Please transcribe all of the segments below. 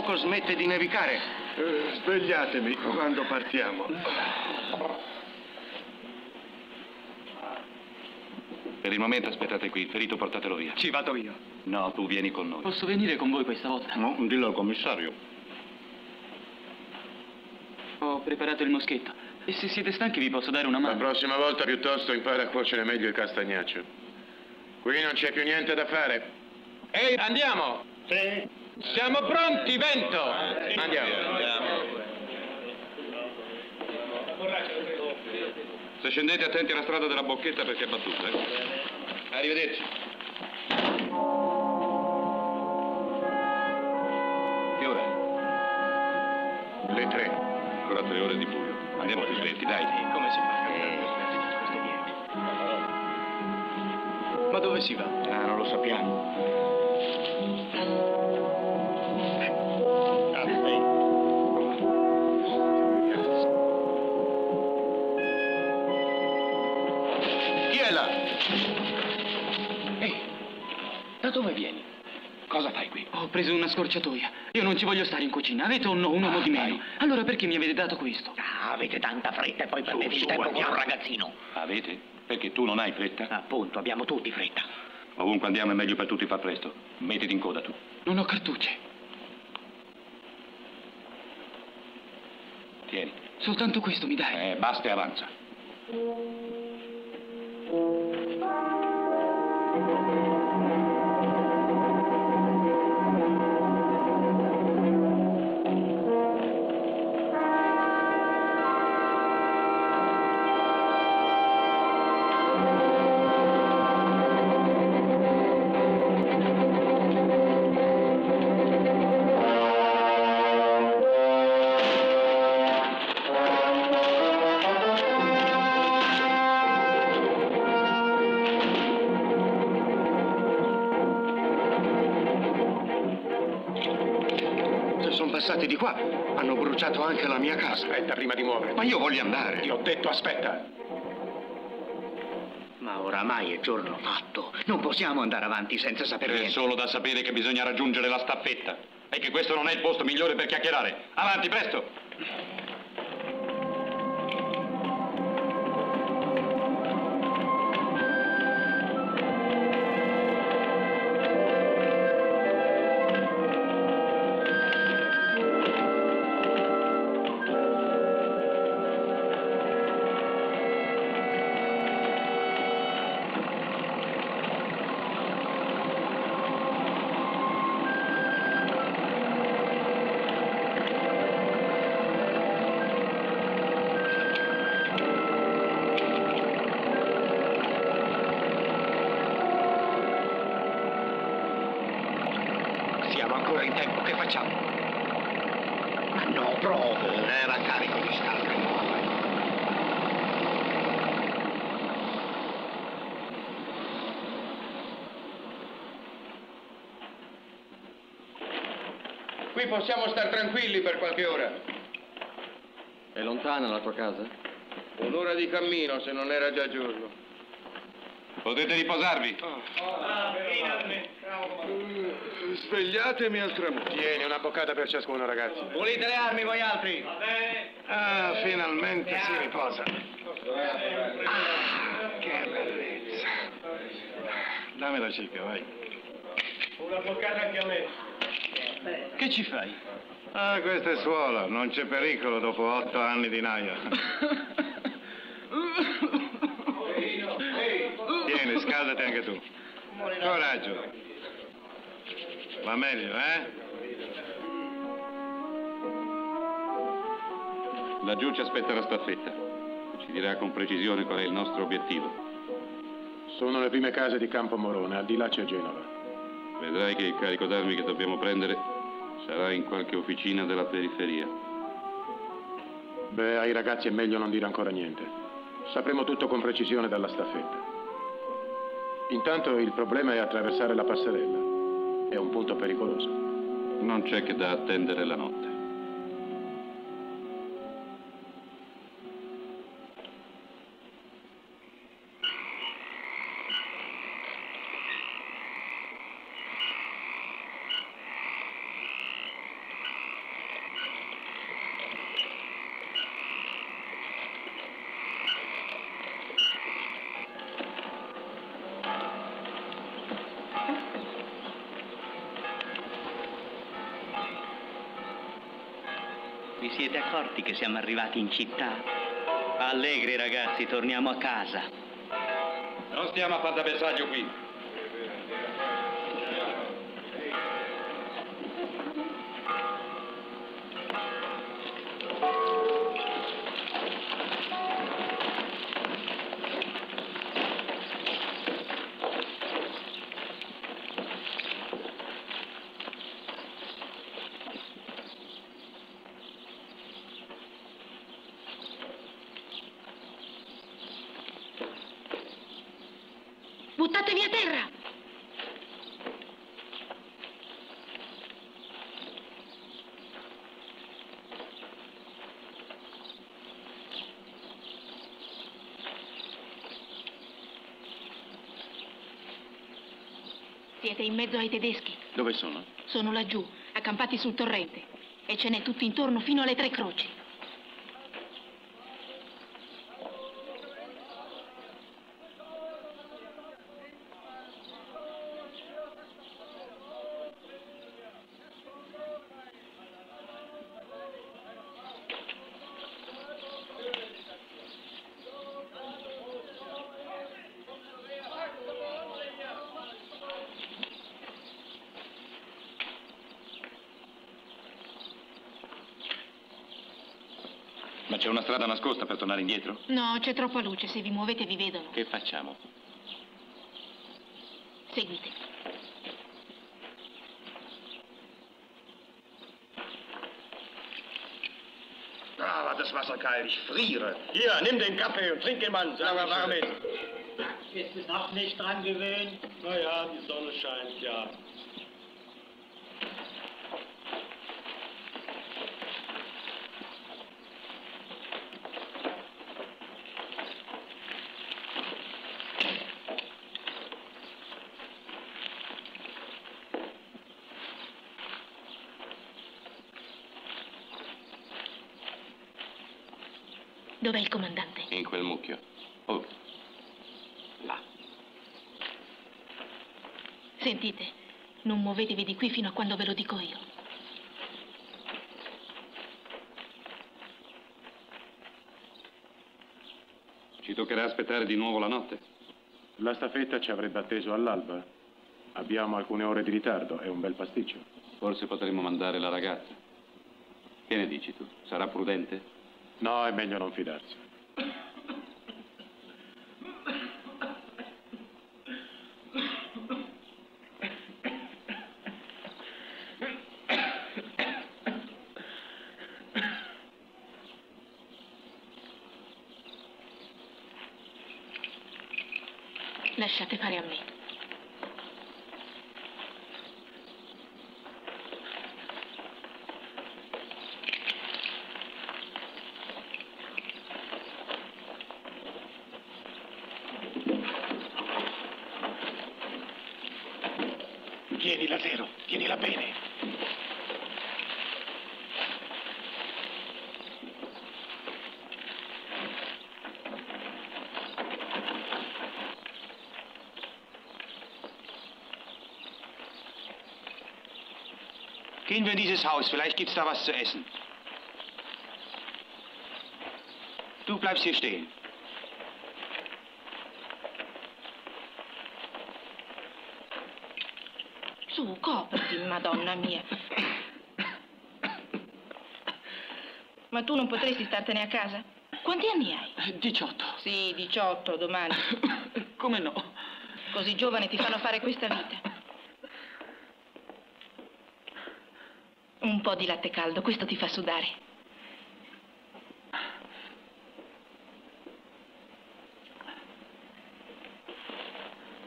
Poco smette di nevicare. Eh, svegliatemi quando partiamo. Per il momento aspettate qui, il ferito portatelo via. Ci vado io. No, tu vieni con noi. Posso venire con voi questa volta? No, dillo al commissario. Ho preparato il moschetto. E se siete stanchi vi posso dare una La mano. prossima volta piuttosto impara a cuocere meglio il castagnaccio. Qui non c'è più niente da fare. Ehi, andiamo! Sì. Siamo pronti, vento! Andiamo. Se scendete attenti alla strada della bocchetta perché è battuta, eh? Arrivederci. Che ora è? Le tre. Ancora tre ore di buio. Andiamo più svetti, dai. Come si fa? Ma dove si va? Ah, non lo sappiamo. Ho preso una scorciatoia. Io non ci voglio stare in cucina. Avete o no un uomo di meno? Allora perché mi avete dato questo? Ah, avete tanta fretta e poi perdete il su, tempo con andiamo. un ragazzino. Avete? Perché tu non hai fretta? Appunto, abbiamo tutti fretta. Ovunque andiamo è meglio per tutti far presto. Mettiti in coda tu. Non ho cartucce. Tieni. Soltanto questo mi dai. Eh, basta e avanza. Qua. Hanno bruciato anche la mia casa. Aspetta prima di muoverti. Ma io voglio andare. Ti ho detto aspetta. Ma oramai è giorno fatto. Non possiamo andare avanti senza sapere È niente. solo da sapere che bisogna raggiungere la staffetta. E che questo non è il posto migliore per chiacchierare. Avanti, presto! In tempo, che facciamo? Ma no, provo. Era carico di scarico. Qui possiamo star tranquilli per qualche ora. È lontana la tua casa? Un'ora di cammino se non era già giorno. Potete riposarvi. Svegliatemi al tramonto. Tieni una boccata per ciascuno, ragazzi. Volete le armi voi altri? Ah, finalmente si riposa. Ah, che bellezza. Dammi la cicca, vai. Che ci fai? Ah, questa è suola, non c'è pericolo dopo otto anni di naia. Vieni, scaldati anche tu. Coraggio. Va meglio, eh? Laggiù ci aspetta la staffetta. Ci dirà con precisione qual è il nostro obiettivo. Sono le prime case di Campo Morone, al di là c'è Genova. Vedrai che il carico d'armi che dobbiamo prendere sarà in qualche officina della periferia. Beh, ai ragazzi è meglio non dire ancora niente. Sapremo tutto con precisione dalla staffetta. Intanto il problema è attraversare la passerella. È un punto pericoloso. Non c'è che da attendere la notte. Siamo arrivati in città? Allegri ragazzi, torniamo a casa. Non stiamo a fare bersaglio qui. Siete in mezzo ai tedeschi. Dove sono? Sono laggiù, accampati sul torrente. E ce n'è tutto intorno fino alle tre croci. C'è una strada nascosta per tornare indietro? No, c'è troppa luce. Se vi muovete vi vedono. Che facciamo? Seguite. Ah, das Wasser kalt, ich friere. Hier, nimm den Kaffee und trink ihn, Mann. Sag mal, warm ist. Ist es noch nicht dran gewöhnt? Naja, die Sonne scheint, ja. Dov'è il comandante? In quel mucchio. Oh, là. Sentite, non muovetevi di qui fino a quando ve lo dico io. Ci toccherà aspettare di nuovo la notte. La staffetta ci avrebbe atteso all'alba. Abbiamo alcune ore di ritardo, è un bel pasticcio. Forse potremmo mandare la ragazza. Che ne dici tu? Sarà prudente? No, è meglio non fidarsi. Lasciate fare a me. Gehen wir in dieses Haus, vielleicht gibt's da was zu essen. Du bleibst hier stehen. Su, copriti, madonna mia. Ma tu non potresti startene a casa? Quanti anni hai? 18. Sì, 18, domani. Come no? Così giovane ti fanno fare questa vita. Un po' di latte caldo, questo ti fa sudare.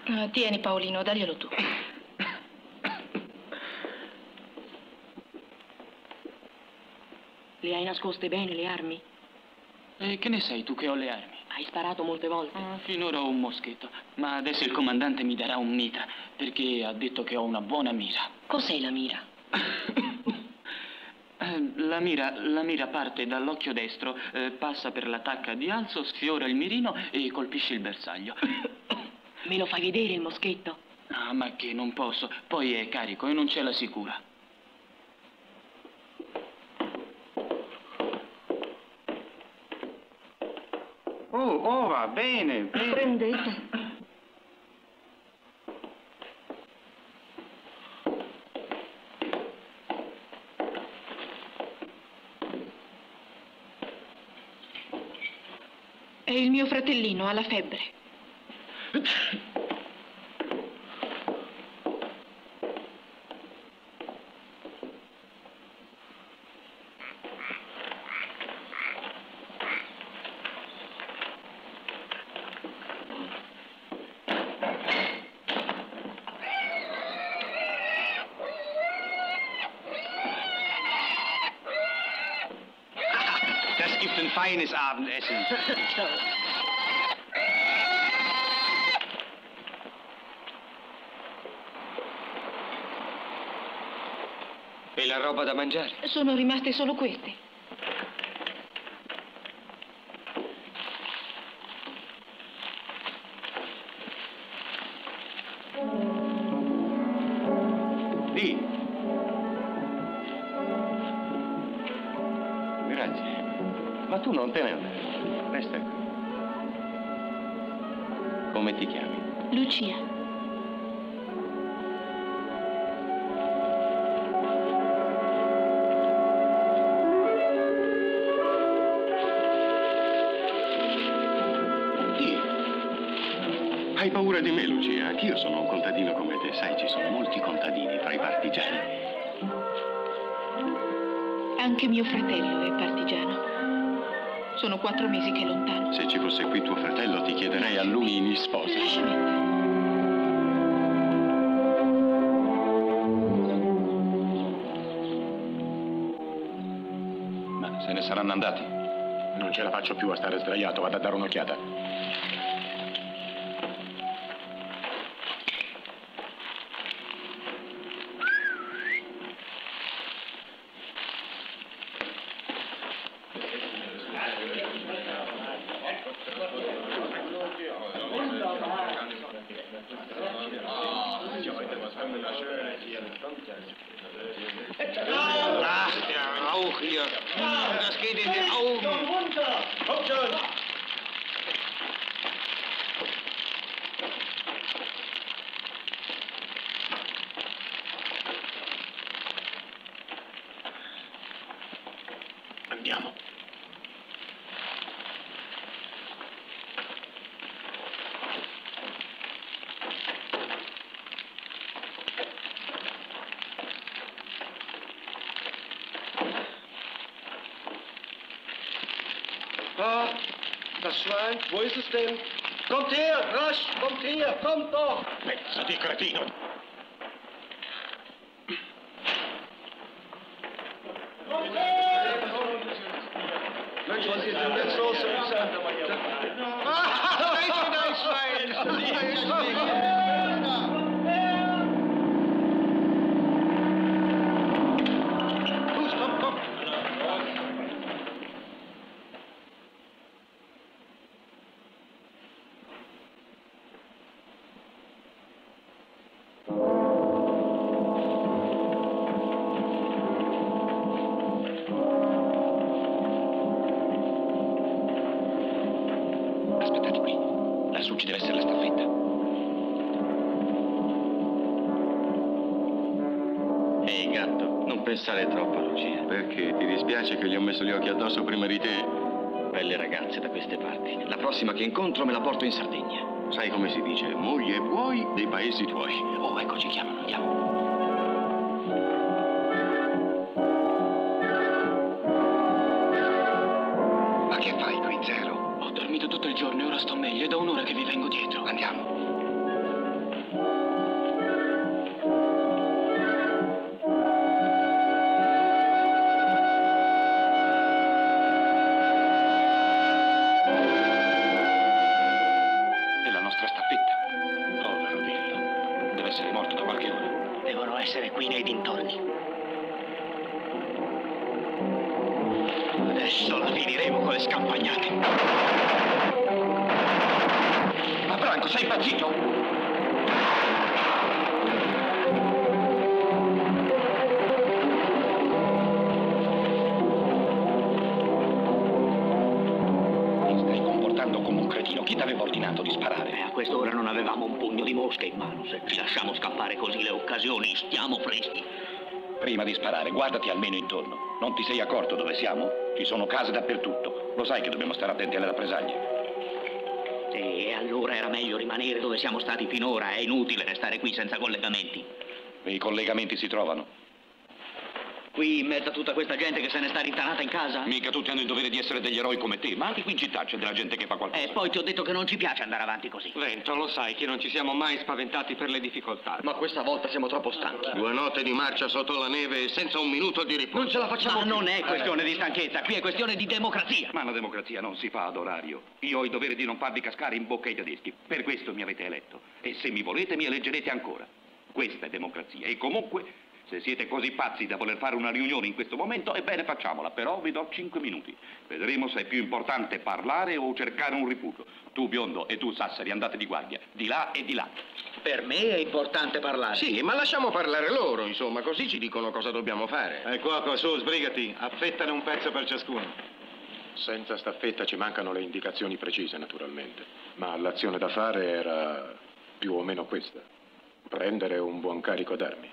Ah, tieni Paolino, daglielo tu. Le hai nascoste bene le armi? E che ne sai tu che ho le armi? Hai sparato molte volte? Ah, Finora ho un moschetto, ma adesso il comandante mi darà un mitra, perché ha detto che ho una buona mira. Cos'è la mira? La mira, la mira parte dall'occhio destro, eh, passa per la tacca di alzo, sfiora il mirino e colpisce il bersaglio. Me lo fai vedere il moschetto? Ah, ma che non posso, poi è carico e non c'è la sicura. Oh, ora, bene, bene. Prendete. Mio fratellino, ha la febbre. Das gibt ein feines Abendessen. roba da mangiare? Sono rimaste solo queste. Quattro mesi che è lontano. Se ci fosse qui tuo fratello, ti chiederei a lui in sposa. Lasciami se ne saranno andati? Non ce la faccio più a stare sdraiato, vado a dare un'occhiata. Wo ist es denn? Kommt her, rasch, kommt her, kommt doch! Pezzo di cretino. Chi t'aveva ordinato di sparare? Eh, a quest'ora non avevamo un pugno di mosche in mano. Se ci lasciamo scappare così le occasioni, stiamo freschi. Prima di sparare, guardati almeno intorno. Non ti sei accorto dove siamo? Ci sono case dappertutto. Lo sai che dobbiamo stare attenti alle rappresaglie. E allora era meglio rimanere dove siamo stati finora. È inutile restare qui senza collegamenti. E i collegamenti si trovano. Qui in mezzo a tutta questa gente che se ne sta rintanata in casa? Mica tutti hanno il dovere di essere degli eroi come te, ma anche qui in città c'è della gente che fa qualcosa. E poi ti ho detto che non ci piace andare avanti così. Vento, lo sai che non ci siamo mai spaventati per le difficoltà. Ma questa volta siamo troppo stanchi. Due notte di marcia sotto la neve senza un minuto di riposo. Non ce la facciamo Ma non è questione di stanchezza, qui è questione di democrazia. Ma la democrazia non si fa ad orario. Io ho il dovere di non farvi cascare in bocca ai tedeschi. Per questo mi avete eletto. E se mi volete mi eleggerete ancora. Questa è democrazia. E comunque, se siete così pazzi da voler fare una riunione in questo momento, ebbene facciamola. Però vi do cinque minuti. Vedremo se è più importante parlare o cercare un rifugio. Tu, biondo, e tu, Sassari, andate di guardia. Di là e di là. Per me è importante parlare. Sì, ma lasciamo parlare loro, insomma, così ci dicono cosa dobbiamo fare. E cuoco, su, sbrigati. Affettane un pezzo per ciascuno. Senza staffetta ci mancano le indicazioni precise, naturalmente. Ma l'azione da fare era più o meno questa. Prendere un buon carico d'armi.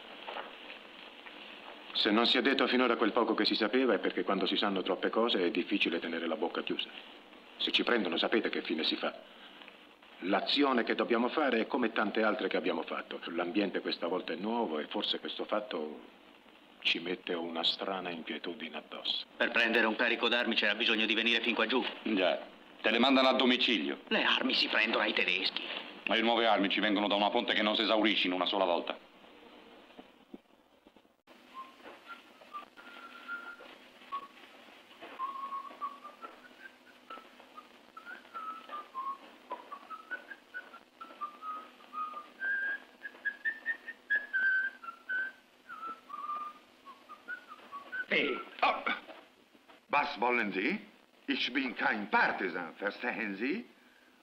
Se non si è detto finora quel poco che si sapeva è perché quando si sanno troppe cose è difficile tenere la bocca chiusa. Se ci prendono sapete che fine si fa. L'azione che dobbiamo fare è come tante altre che abbiamo fatto. L'ambiente questa volta è nuovo e forse questo fatto ci mette una strana inquietudine addosso. Per prendere un carico d'armi c'era bisogno di venire fin qua giù. Già, te le mandano a domicilio. Le armi si prendono ai tedeschi. Ma le nuove armi ci vengono da una fonte che non si esaurisce in una sola volta. Oh. Was wollen Sie? Ich bin kein Partisan, verstehen Sie?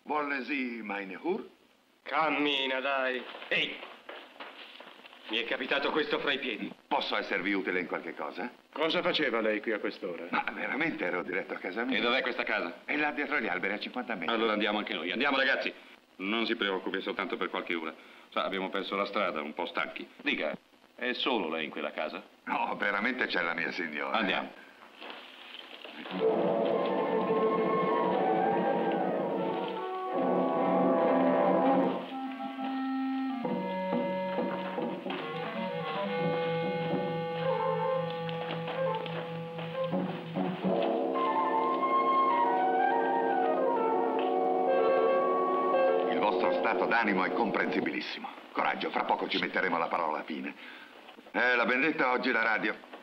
Wollen Sie meine Hur? Cammina, dai. Ehi, Mi è capitato questo fra i piedi. Posso esservi utile in qualche cosa? Cosa faceva lei qui a quest'ora? Ma veramente ero diretto a casa mia. E dov'è questa casa? È là dietro gli alberi a 50 metri. Allora andiamo anche noi. Andiamo ragazzi. Non si preoccupi, soltanto per qualche ora. Sa, abbiamo perso la strada, un po' stanchi. Dica, è solo lei in quella casa? No, veramente c'è la mia signora. Andiamo. Stato d'animo è comprensibilissimo. Coraggio, fra poco ci metteremo la parola fine. Eh, la benedetta oggi la radio.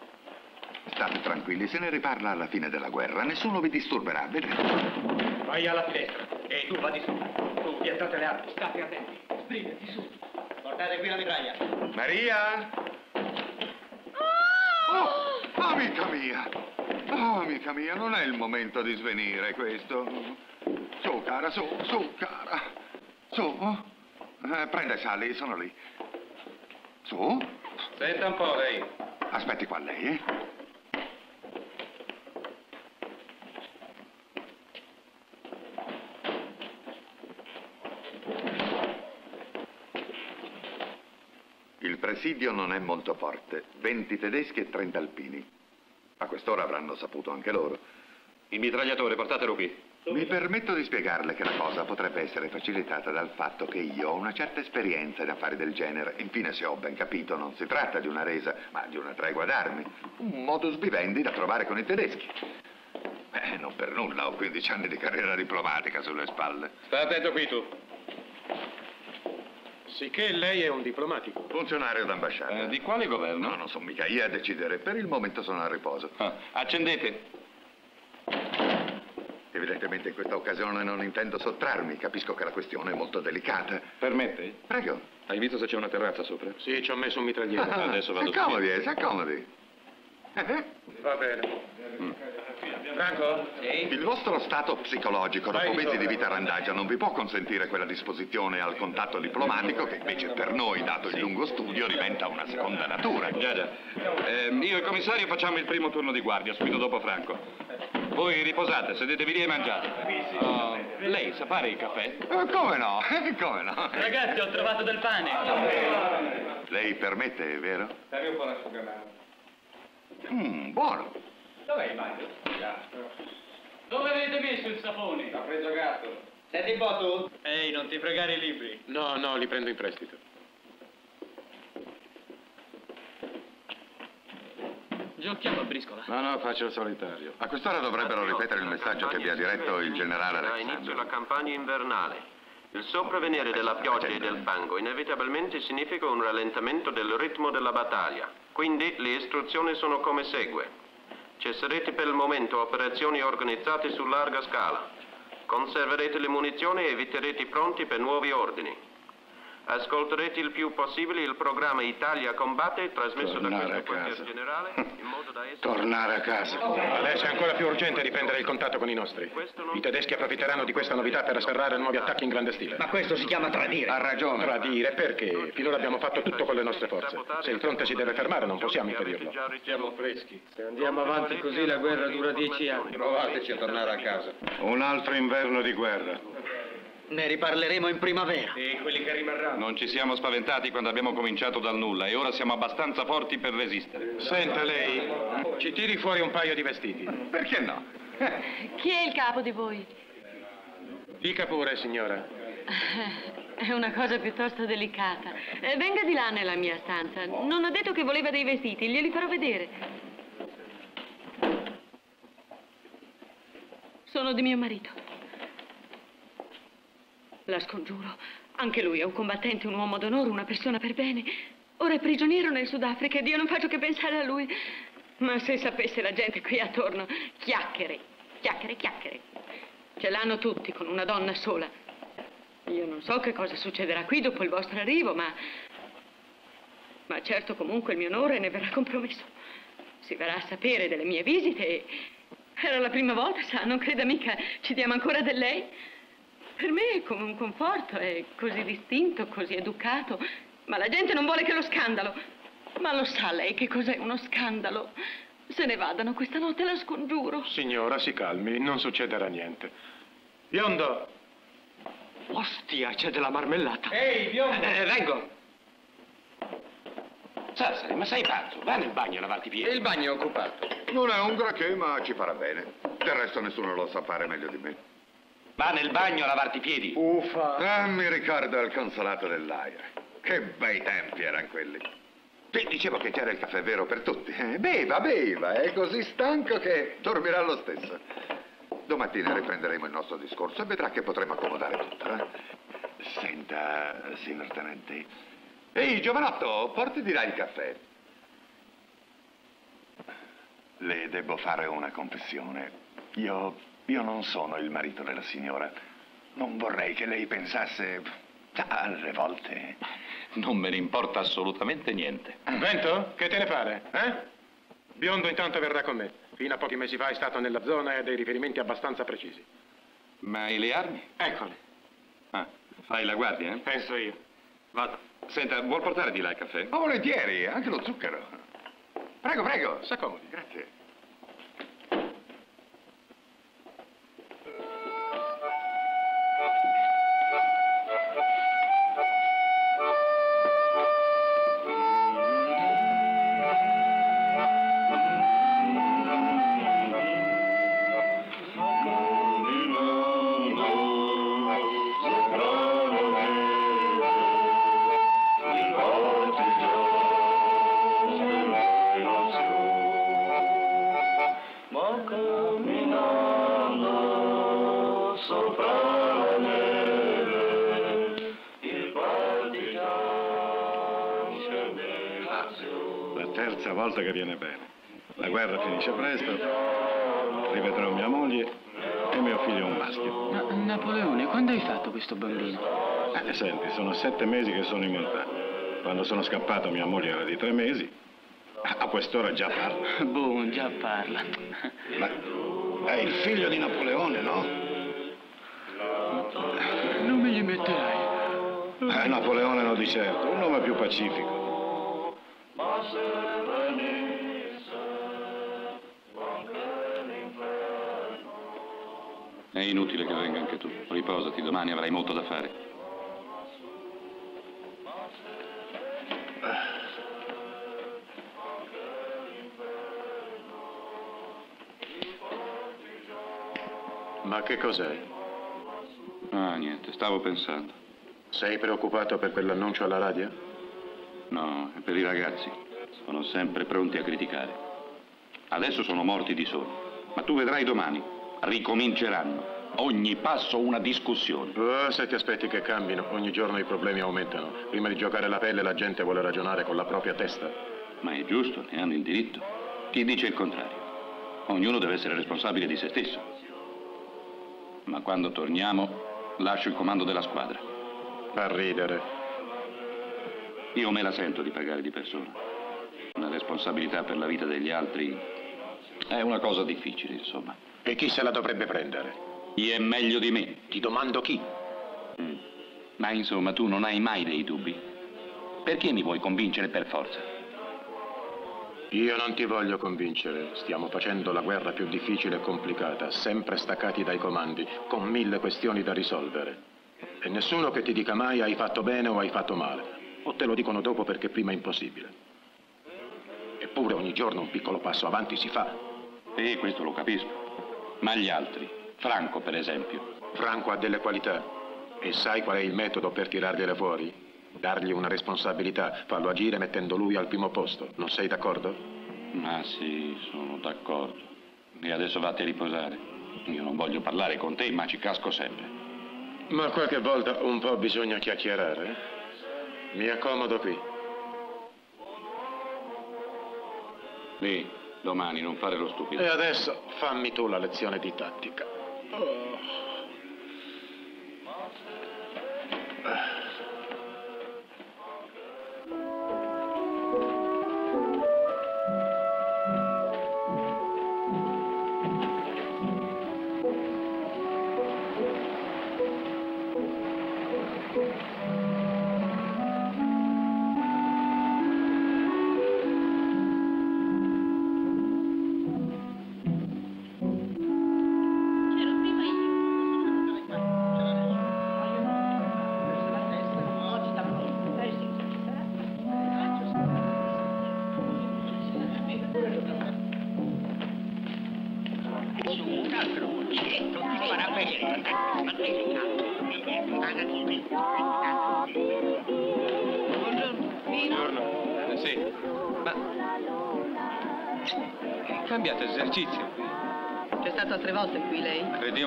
State tranquilli, se ne riparla alla fine della guerra. Nessuno vi disturberà, vedrete. Vai alla finestra. E tu vadi su. Tu, piantate le armi. State attenti. Sbrigati su. Portate qui la mitraglia. Maria? Oh, amica mia! Oh, amica mia, non è il momento di svenire questo. Su, cara, su, su, cara. Su. Eh, prenda i sali, sono lì. Su. Senta un po' lei. Aspetti qua lei, eh? Il presidio non è molto forte. 20 tedeschi e 30 alpini. A quest'ora avranno saputo anche loro. Il mitragliatore, portatelo qui. Mi permetto di spiegarle che la cosa potrebbe essere facilitata dal fatto che io ho una certa esperienza in affari del genere. Infine, se ho ben capito, non si tratta di una resa, ma di una tregua d'armi. Un modus vivendi da trovare con i tedeschi. Beh, non per nulla, ho 15 anni di carriera diplomatica sulle spalle. Sta attento qui tu. Sicché lei è un diplomatico. Funzionario d'ambasciata. Eh, di quale governo? No, non sono mica io a decidere. Per il momento sono a riposo. Ah, accendete. Evidentemente in questa occasione non intendo sottrarmi. Capisco che la questione è molto delicata. Permette? Prego. Hai visto se c'è una terrazza sopra? Sì, ci ho messo un mitragliere. Ah, Adesso vado si accomodi, su. eh, si accomodi. Eh, Va bene. Franco? Il vostro stato psicologico dopo Vai, mesi di vita randaggia non vi può consentire quella disposizione al contatto diplomatico che invece per noi, dato il lungo studio, diventa una seconda natura. Già, già. Ehm, io e il commissario facciamo il primo turno di guardia, subito dopo Franco. Voi riposate, sedetevi lì e mangiate. Oh, lei sa fare il caffè? Eh, come no? Eh, come no? Ragazzi, ho trovato del pane. Lei permette, vero? Dammi un po' l'asciugamano. Mm, buono. Dov'è il bagno? Dove avete messo il sapone? Ha preso gatto. Senti un po' tu. Ehi, non ti fregare i libri. No, no, li prendo in prestito. Giochiamo a briscola. No, no, faccio il solitario. A quest'ora dovrebbero ripetere il messaggio che vi ha diretto il generale Ha inizio la campagna invernale. Il sopravvenire della pioggia e del fango inevitabilmente significa un rallentamento del ritmo della battaglia. Quindi le istruzioni sono come segue. Cesserete per il momento operazioni organizzate su larga scala. Conserverete le munizioni e eviterete pronti per nuovi ordini. Ascolterete il più possibile il programma Italia combatte trasmesso Tornare da questo quartier generale in modo da essere... Tornare a casa. Adesso è ancora più urgente riprendere il contatto con i nostri. I tedeschi approfitteranno di questa novità per sferrare nuovi attacchi in grande stile. Ma questo si chiama tradire. Ha ragione. Tradire perché? Finora abbiamo fatto tutto con le nostre forze. Se il fronte si deve fermare non possiamo impedirlo. Siamo freschi. Se andiamo avanti così la guerra dura dieci anni. Provateci a tornare a casa. Un altro inverno di guerra. Ne riparleremo in primavera. E quelli che rimarranno? Non ci siamo spaventati quando abbiamo cominciato dal nulla e ora siamo abbastanza forti per resistere. Senta lei, ci tiri fuori un paio di vestiti. Perché no? Chi è il capo di voi? Dica pure, signora. È una cosa piuttosto delicata. Eh, venga di là nella mia stanza. Non ho detto che voleva dei vestiti, glieli farò vedere. Sono di mio marito. La scongiuro. Anche lui è un combattente, un uomo d'onore, una persona per bene. Ora è prigioniero nel Sudafrica ed io non faccio che pensare a lui. Ma se sapesse la gente qui attorno, chiacchiere, chiacchiere, chiacchiere. Ce l'hanno tutti con una donna sola. Io non so che cosa succederà qui dopo il vostro arrivo, ma... Ma certo comunque il mio onore ne verrà compromesso. Si verrà a sapere delle mie visite e... Era la prima volta, sa, non creda mica ci diamo ancora del lei. Per me è come un conforto, è così distinto, così educato. Ma la gente non vuole che lo scandalo. Ma lo sa lei che cos'è uno scandalo? Se ne vadano questa notte, la scongiuro. Signora, si calmi, non succederà niente. Biondo! Ostia, c'è della marmellata. Ehi, biondo! Eh, vengo. Sassari, ma sei pazzo? Va nel bagno a lavarti i piedi. Il bagno è occupato. Non è un granché, ma ci farà bene. Del resto nessuno lo sa fare meglio di me. Va nel bagno a lavarti i piedi. Uffa. Ah, mi ricordo il consolato dell'aia. Che bei tempi erano quelli. Ti dicevo che c'era il caffè vero per tutti. Eh, Beva, beva, è così stanco che dormirà lo stesso. Domattina riprenderemo il nostro discorso e vedrà che potremo accomodare tutto. eh. Senta, signor tenente. Ehi, giovanotto, porti di là il caffè. Le devo fare una confessione. Io, io non sono il marito della signora. Non vorrei che lei pensasse alle volte. Non me ne importa assolutamente niente. Vento, che te ne pare, eh? Biondo intanto verrà con me. Fino a pochi mesi fa è stato nella zona e ha dei riferimenti abbastanza precisi. Ma hai le armi? Eccole. Ah, fai la guardia, eh? Penso io. Vado. Senta, vuol portare di là il caffè? Ma volentieri, anche lo zucchero. Prego, prego. S'accomodi. Grazie. Volta che viene bene. La guerra finisce presto, rivedrò mia moglie e mio figlio un maschio. Ma Napoleone, quando hai fatto questo bambino? Eh, senti, sono sette mesi che sono in montagna. Quando sono scappato mia moglie era di tre mesi. A quest'ora già parla. Boh, già parla. Ma è il figlio di Napoleone, no? Non me gli metterai. Eh, Napoleone no di certo, un nome più pacifico. Domani avrai molto da fare. Ma che cos'è? Ah, niente, stavo pensando. Sei preoccupato per quell'annuncio alla radio? No, è per i ragazzi. Sono sempre pronti a criticare. Adesso sono morti di sole. Ma tu vedrai domani. Ricominceranno. Ogni passo una discussione. Oh, se ti aspetti che cambino, ogni giorno i problemi aumentano. Prima di giocare la pelle la gente vuole ragionare con la propria testa. Ma è giusto, ne hanno il diritto. Chi dice il contrario? Ognuno deve essere responsabile di se stesso. Ma quando torniamo, lascio il comando della squadra. Fa ridere. Io me la sento di pagare di persona. Una responsabilità per la vita degli altri è una cosa difficile, insomma. E chi se la dovrebbe prendere? Chi è meglio di me? Ti domando chi. Mm. Ma insomma, tu non hai mai dei dubbi. Perché mi vuoi convincere per forza? Io non ti voglio convincere. Stiamo facendo la guerra più difficile e complicata, sempre staccati dai comandi, con mille questioni da risolvere. E nessuno che ti dica mai hai fatto bene o hai fatto male. O te lo dicono dopo perché prima è impossibile. Eppure ogni giorno un piccolo passo avanti si fa. E questo lo capisco. Ma gli altri? Franco, per esempio. Franco ha delle qualità. E sai qual è il metodo per tirargliele fuori? Dargli una responsabilità, farlo agire mettendo lui al primo posto. Non sei d'accordo? Ma sì, sono d'accordo. E adesso vatti a riposare. Io non voglio parlare con te, ma ci casco sempre. Ma qualche volta un po' bisogna chiacchierare. Mi accomodo qui. Lì, domani non fare lo stupido. E adesso fammi tu la lezione di tattica. Oh.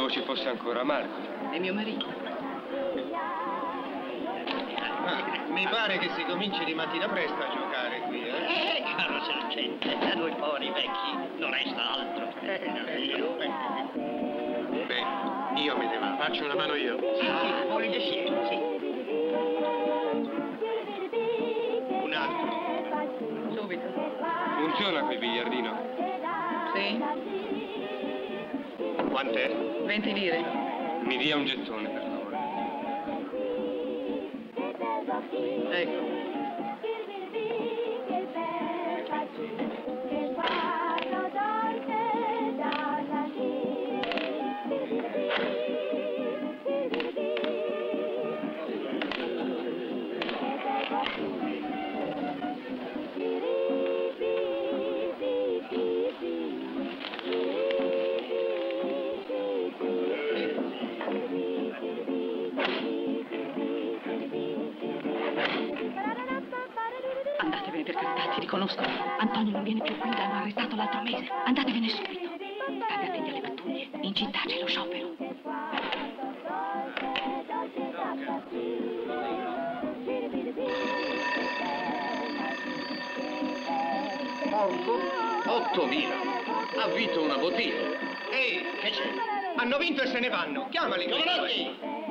Credevo ci fosse ancora Marco. È mio marito. Ah, mi pare che si cominci di mattina presto a giocare qui, eh? Eh, caro sergente, da noi poveri vecchi non resta altro. Beh, io me ne vado. Faccio una mano io. Sì, sì, volentieri, sì. Un altro. Subito. Funziona quel biliardino? Sì? Quant'è? 20 lire. Mi dia un gettone, per favore. Ecco. Porco? 8.000. Ha vinto una bottiglia. Ehi, che c'è? Hanno vinto e se ne vanno. Chiamali. Giovanotti!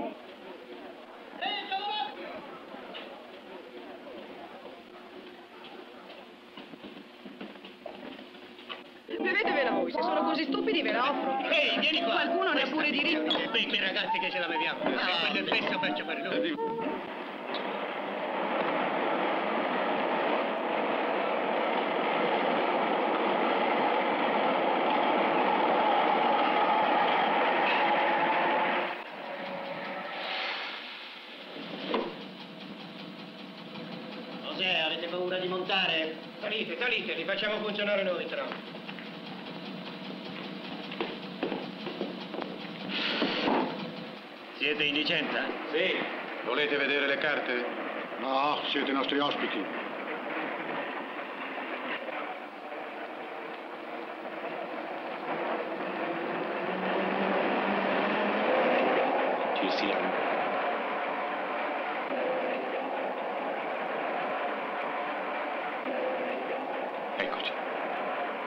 Bevetevela voi, se sono così stupidi ve la offro. Ehi, vieni qua. Qualcuno ne ha pure diritto. Quei, quei ragazzi che ce la beviamo. Se quello è peggio, peggio per lui. Cos'è? Avete paura di montare? Salite, salite, li facciamo funzionare noi, però. Siete in licenza? Sì. Volete vedere le carte? No, siete i nostri ospiti. Ci siamo. Eccoci.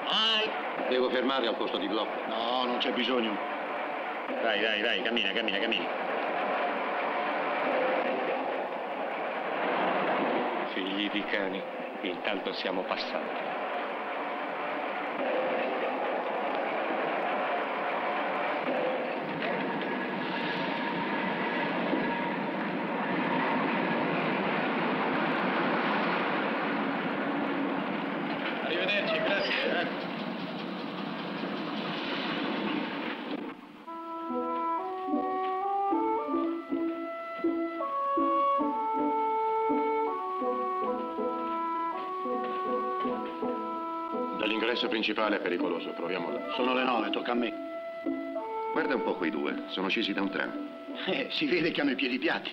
Vai! Devo fermare al posto di blocco. No, non c'è bisogno. Dai, dai, dai, cammina, cammina, cammina. Figli di cani. Intanto siamo passati. Principale è pericoloso, proviamo là. Sono le nove, tocca a me. Guarda un po' quei due, sono scesi da un tram. Eh, si vede che hanno i piedi piatti.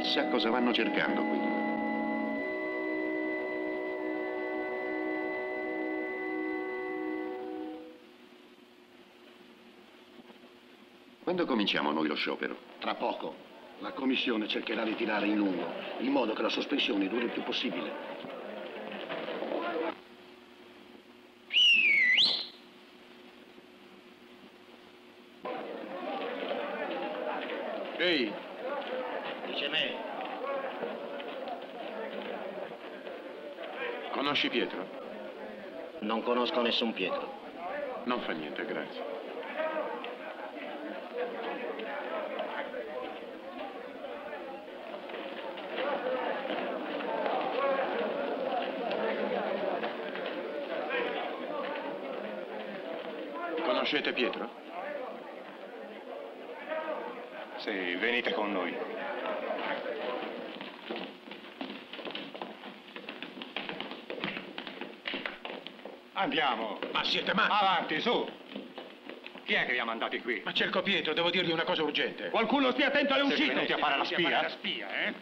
Chissà cosa vanno cercando Quando cominciamo noi lo sciopero? Tra poco. La commissione cercherà di tirare in lungo, in modo che la sospensione duri il più possibile. Ehi, Dice me. conosci Pietro? Non conosco nessun Pietro. Non fa niente, grazie. Conoscete Pietro? Sì, venite con noi. Andiamo. Ma siete matti? Avanti, su. Chi è che vi ha mandati qui? Ma c'è il copietro, devo dirgli una cosa urgente. Qualcuno stia attento alle Se uscite. venite a fare la spia? la spia, eh?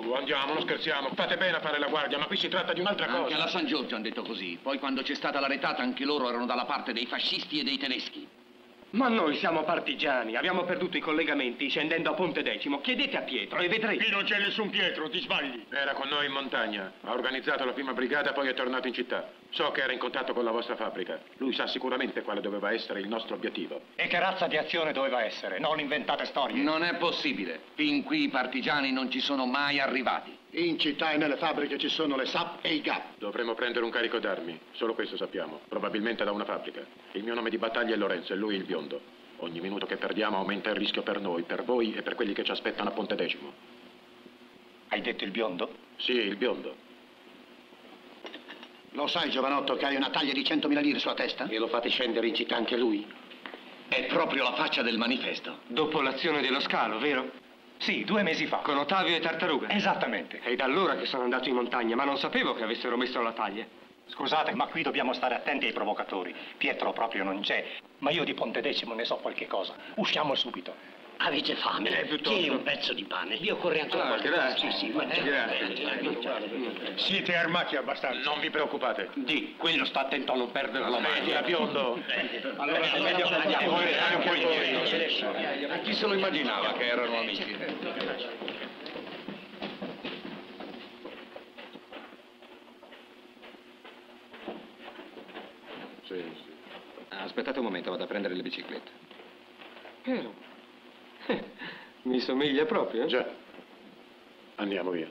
Su, andiamo, non scherziamo. Fate bene a fare la guardia, ma qui si tratta di un'altra Anche cosa. alla San Giorgio hanno detto così. Poi quando c'è stata la retata anche loro erano dalla parte dei fascisti e dei tedeschi. Ma noi siamo partigiani, abbiamo perduto i collegamenti scendendo a Ponte Decimo. Chiedete a Pietro e vedrete. Qui non c'è nessun Pietro, ti sbagli. Era con noi in montagna. Ha organizzato la prima brigata, poi è tornato in città. So che era in contatto con la vostra fabbrica. Lui sa sicuramente quale doveva essere il nostro obiettivo. E che razza di azione doveva essere? Non inventate storie. Non è possibile. Fin qui i partigiani non ci sono mai arrivati. In città e nelle fabbriche ci sono le SAP e i GAP. Dovremmo prendere un carico d'armi. Solo questo sappiamo. Probabilmente da una fabbrica. Il mio nome di battaglia è Lorenzo e lui il biondo. Ogni minuto che perdiamo aumenta il rischio per noi, per voi e per quelli che ci aspettano a Ponte Decimo. Hai detto il biondo? Sì, il biondo. Lo sai, giovanotto, che hai una taglia di 100.000 lire sulla testa? E lo fate scendere in città anche lui? È proprio la faccia del manifesto. Dopo l'azione dello scalo, vero? Sì, due mesi fa. Con Ottavio e Tartaruga. Esattamente. È da allora che sono andato in montagna, ma non sapevo che avessero messo la taglia. Scusate, ma qui dobbiamo stare attenti ai provocatori. Pietro proprio non c'è, ma io di Ponte Decimo ne so qualche cosa. Usciamo subito. Avete fame? Eh, piuttosto. Tieni un pezzo di pane. Vi occorre ancora Ah, qualche grazie. Sì, sì, mangiate. Grazie. Siete armati abbastanza. Non vi preoccupate. Di, quello sta attento a non perdere la mano. Vedi, a biondo. Allora, è meglio che andiamo. Andiamo un po' indietro. Chi se lo immaginava che erano amici? Sì, sì. Aspettate un momento, vado a prendere le biciclette. Vero? Mi somiglia proprio, eh? Già. Andiamo via.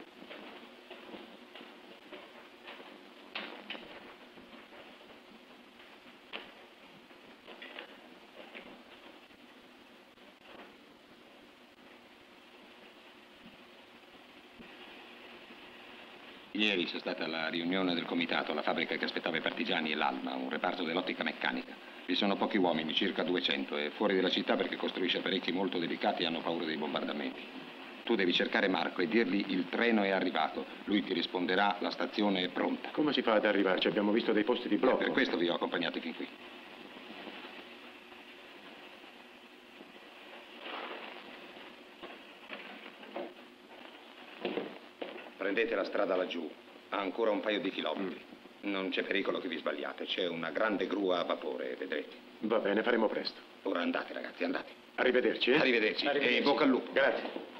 Ieri c'è stata la riunione del comitato, la fabbrica che aspettava i partigiani e l'Alma, un reparto dell'ottica meccanica. Vi sono pochi uomini, circa 200, e fuori dalla città perché costruisce apparecchi molto delicati e hanno paura dei bombardamenti. Tu devi cercare Marco e dirgli il treno è arrivato. Lui ti risponderà la stazione è pronta. Come si fa ad arrivarci? Abbiamo visto dei posti di blocco. Per questo vi ho accompagnati fin qui. Prendete la strada laggiù, ha ancora un paio di chilometri. Non c'è pericolo che vi sbagliate, c'è una grande grua a vapore, vedrete. Va bene, faremo presto. Ora andate ragazzi, andate. Arrivederci, eh? Arrivederci. E bocca al lupo. Grazie.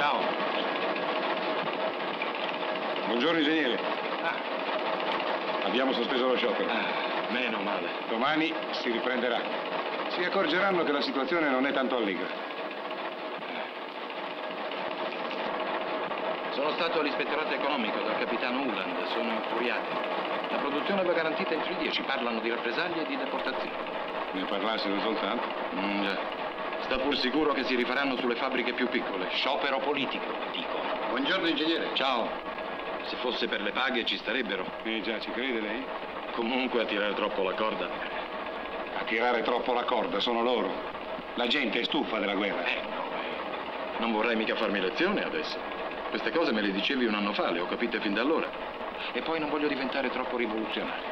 Ciao. Buongiorno ingegnere. Abbiamo sospeso lo sciopero. meno male. Domani si riprenderà. Si accorgeranno che la situazione non è tanto allegra. Sono stato all'ispettorato economico dal capitano Uland, sono infuriati. La produzione va garantita entro i dieci, parlano di rappresaglie e di deportazione. Ne parlassero soltanto? Mm, già. Sta pur sicuro che si rifaranno sulle fabbriche più piccole. Sciopero politico, dico. Buongiorno ingegnere. Ciao. Se fosse per le paghe ci starebbero. Eh già, ci crede lei? Comunque a tirare troppo la corda. A tirare troppo la corda, sono loro. La gente è stufa della guerra. Eh, no, eh. Non vorrei mica farmi lezione adesso. Queste cose me le dicevi un anno fa, le ho capite fin da allora. E poi non voglio diventare troppo rivoluzionario.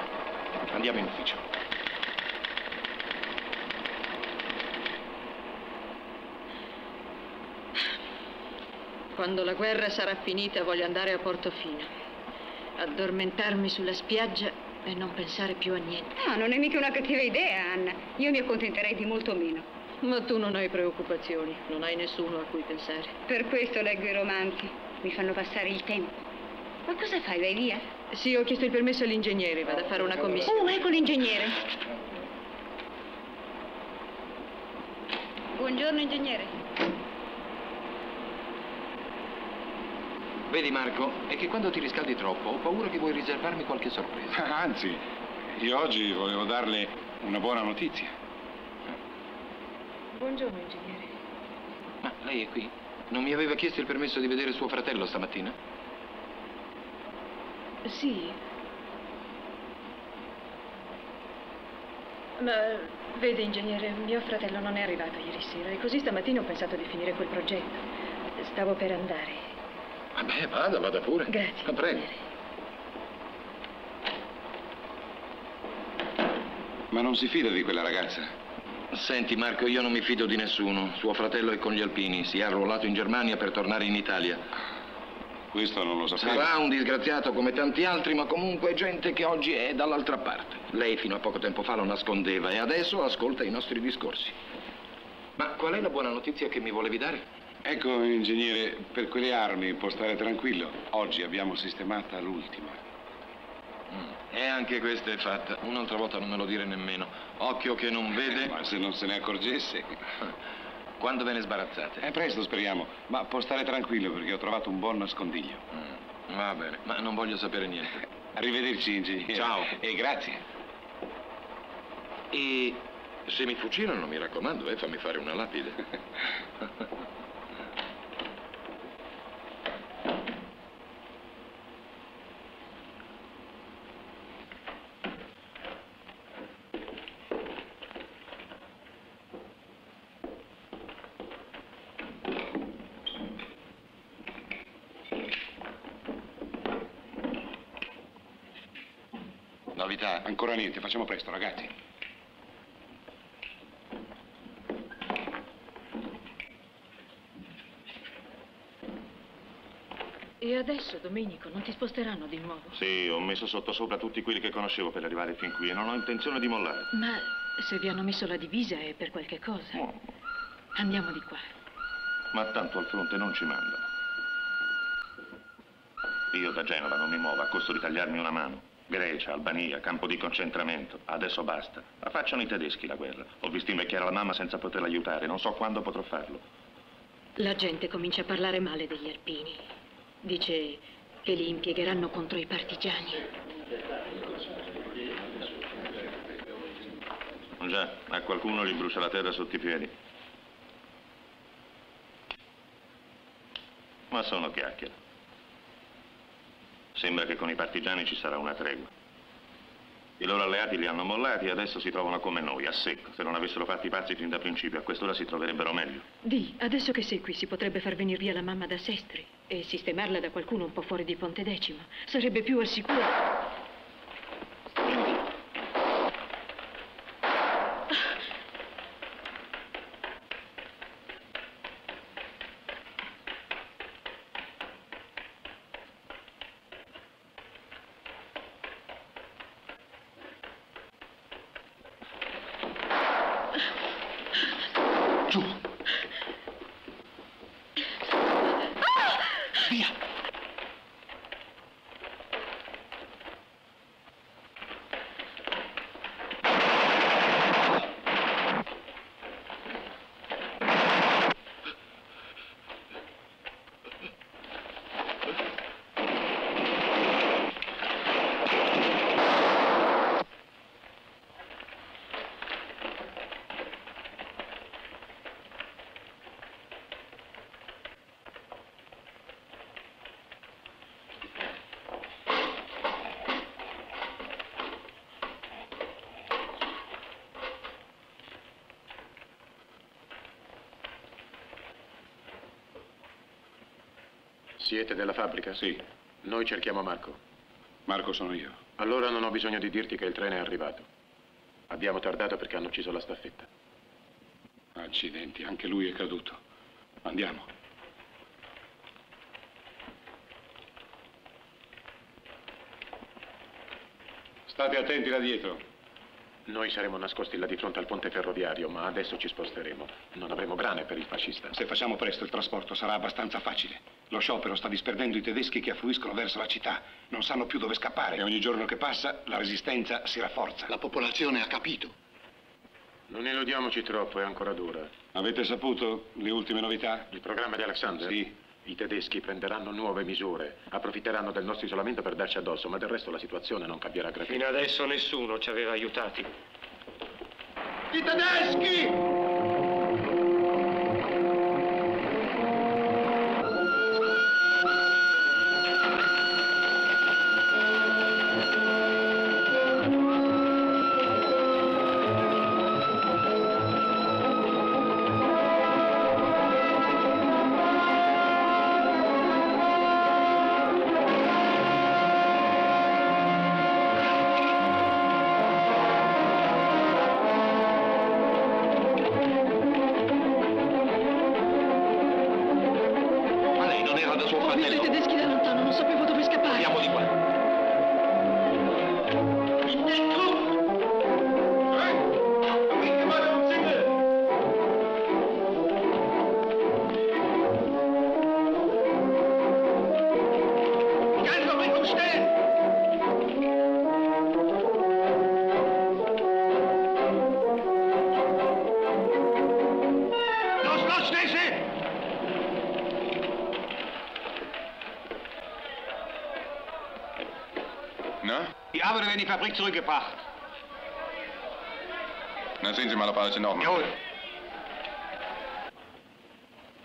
Andiamo in ufficio. Quando la guerra sarà finita voglio andare a Portofino. Addormentarmi sulla spiaggia e non pensare più a niente. Ah, non è mica una cattiva idea, Anna. Io mi accontenterei di molto meno. Ma tu non hai preoccupazioni, non hai nessuno a cui pensare. Per questo leggo i romanzi. Mi fanno passare il tempo. Ma cosa fai? Vai via? Sì, ho chiesto il permesso all'ingegnere, vado a fare una commissione. Oh, ecco l'ingegnere. Buongiorno, ingegnere. Vedi Marco, è che quando ti riscaldi troppo ho paura che vuoi riservarmi qualche sorpresa. Anzi, io oggi volevo darle una buona notizia. Buongiorno, ingegnere. Ma lei è qui? Non mi aveva chiesto il permesso di vedere suo fratello stamattina? Sì. Ma vede, ingegnere, mio fratello non è arrivato ieri sera e così stamattina ho pensato di finire quel progetto. Stavo per andare. Vabbè, vada, vada pure. Grazie. La prego. Ma non si fida di quella ragazza? Senti Marco, io non mi fido di nessuno. Suo fratello è con gli alpini, si è arruolato in Germania per tornare in Italia. Questo non lo sapevo. Sarà un disgraziato come tanti altri, ma comunque è gente che oggi è dall'altra parte. Lei fino a poco tempo fa lo nascondeva e adesso ascolta i nostri discorsi. Ma qual è la buona notizia che mi volevi dare? Ecco, ingegnere, per quelle armi può stare tranquillo. Oggi abbiamo sistemata l'ultima. E anche questa è fatta. Un'altra volta non me lo dire nemmeno. Occhio che non vede. Ma se non se ne accorgesse. Quando ve ne sbarazzate? È presto, speriamo. Ma può stare tranquillo perché ho trovato un buon nascondiglio. Mm, Va bene, ma non voglio sapere niente. Arrivederci, ingegnere. Ciao. E grazie. E se mi fucilano, mi raccomando, eh, fammi fare una lapide. Novità? Ancora niente, facciamo presto, ragazzi. E adesso, Domenico, non ti sposteranno di nuovo? Sì, ho messo sottosopra tutti quelli che conoscevo per arrivare fin qui e non ho intenzione di mollare. Ma se vi hanno messo la divisa è per qualche cosa. Oh. Andiamo di qua. Ma tanto al fronte non ci mandano. Io da Genova non mi muovo a costo di tagliarmi una mano. Grecia, Albania, campo di concentramento. Adesso basta. La facciano i tedeschi la guerra. Ho visto invecchiare la mamma senza poterla aiutare. Non so quando potrò farlo. La gente comincia a parlare male degli alpini. Dice che li impiegheranno contro i partigiani. Già, a qualcuno gli brucia la terra sotto i piedi. Ma sono chiacchiere. Sembra che con i partigiani ci sarà una tregua. I loro alleati li hanno mollati e adesso si trovano come noi, a secco. Se non avessero fatto i pazzi fin da principio, a quest'ora si troverebbero meglio. Di, adesso che sei qui si potrebbe far venire via la mamma da Sestri e sistemarla da qualcuno un po' fuori di Ponte Decimo. Sarebbe più al sicuro. Siete della fabbrica? Sì. Noi cerchiamo Marco. Marco sono io. Allora non ho bisogno di dirti che il treno è arrivato. Abbiamo tardato perché hanno ucciso la staffetta. Accidenti, anche lui è caduto. Andiamo. State attenti là dietro. Noi saremo nascosti là di fronte al ponte ferroviario, ma adesso ci sposteremo. Non avremo grane per il fascista. Se facciamo presto il trasporto sarà abbastanza facile. Lo sciopero sta disperdendo i tedeschi che affluiscono verso la città. Non sanno più dove scappare e ogni giorno che passa la resistenza si rafforza. La popolazione ha capito. Non illudiamoci troppo, è ancora dura. Avete saputo le ultime novità? Il programma di Alexander? Sì. I tedeschi prenderanno nuove misure, approfitteranno del nostro isolamento per darci addosso, ma del resto la situazione non cambierà Fino granché. adesso nessuno ci aveva aiutati. I tedeschi! Fabrik zurückgebracht. Na, sehen Sie mal, ob alles in Ordnung ist.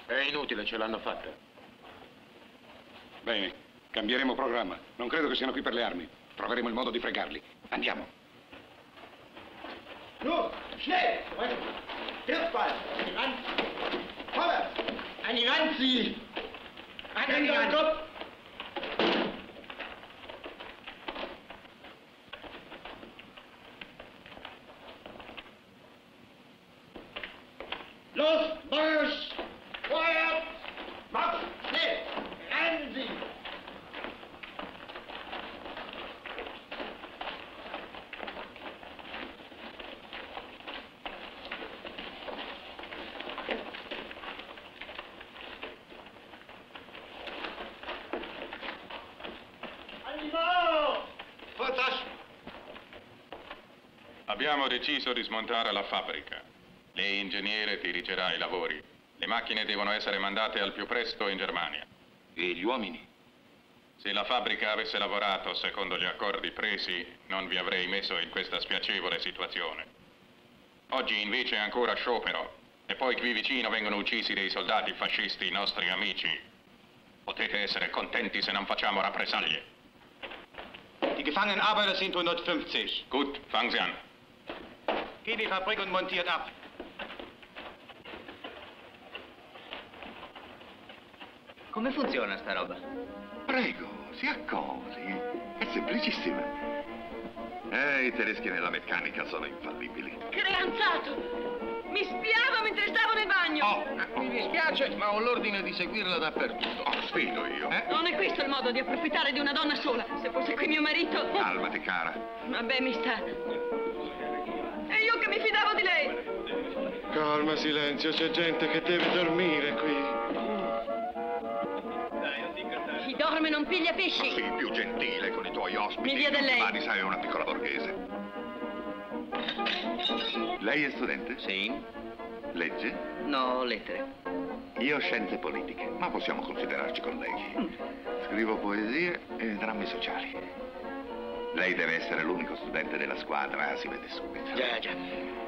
È inutile, ce l'hanno fatta. Bene, cambieremo programma. Non credo che siano qui per le armi. Troveremo il modo di fregarli. Andiamo. Los, schnell! Griffball! An die Wand! Vorwärts! An die Wand, Sie! An die Wand! Los, Marsch! Vorwärts! Marsch! Schnell! Rennen Sie! Abbiamo deciso di smontare la fabbrica. Lei, ingegnere, dirigerà i lavori. Le macchine devono essere mandate al più presto in Germania. E gli uomini? Se la fabbrica avesse lavorato secondo gli accordi presi, non vi avrei messo in questa spiacevole situazione. Oggi invece è ancora sciopero. E poi qui vicino vengono uccisi dei soldati fascisti, nostri amici. Potete essere contenti se non facciamo rappresaglie. Die gefangenen Arbeiter sind 150. Gut, fangen Sie an. Geht in die Fabrik und montiert ab. Come funziona sta roba? Prego, si accomodi. È semplicissima. Eh, i tedeschi nella meccanica sono infallibili. Creanzato! Mi spiava mentre stavo nel bagno! Mi dispiace, ma ho l'ordine di seguirla dappertutto. Oh, sfido io. Non è questo il modo di approfittare di una donna sola. Se fosse qui mio marito... Calmati, cara. Vabbè, mi sta. Fidavo di lei! Calma, silenzio, c'è gente che deve dormire qui. Chi dorme non piglia pesci! Sii più gentile con i tuoi ospiti. Dia del lei. Ma di sai, è una piccola borghese. Lei è studente? Sì. Legge? No, lettere. Io scienze politiche, ma possiamo considerarci colleghi. Scrivo poesie e drammi sociali. Lei deve essere l'unico studente della squadra, si vede subito. Già, già.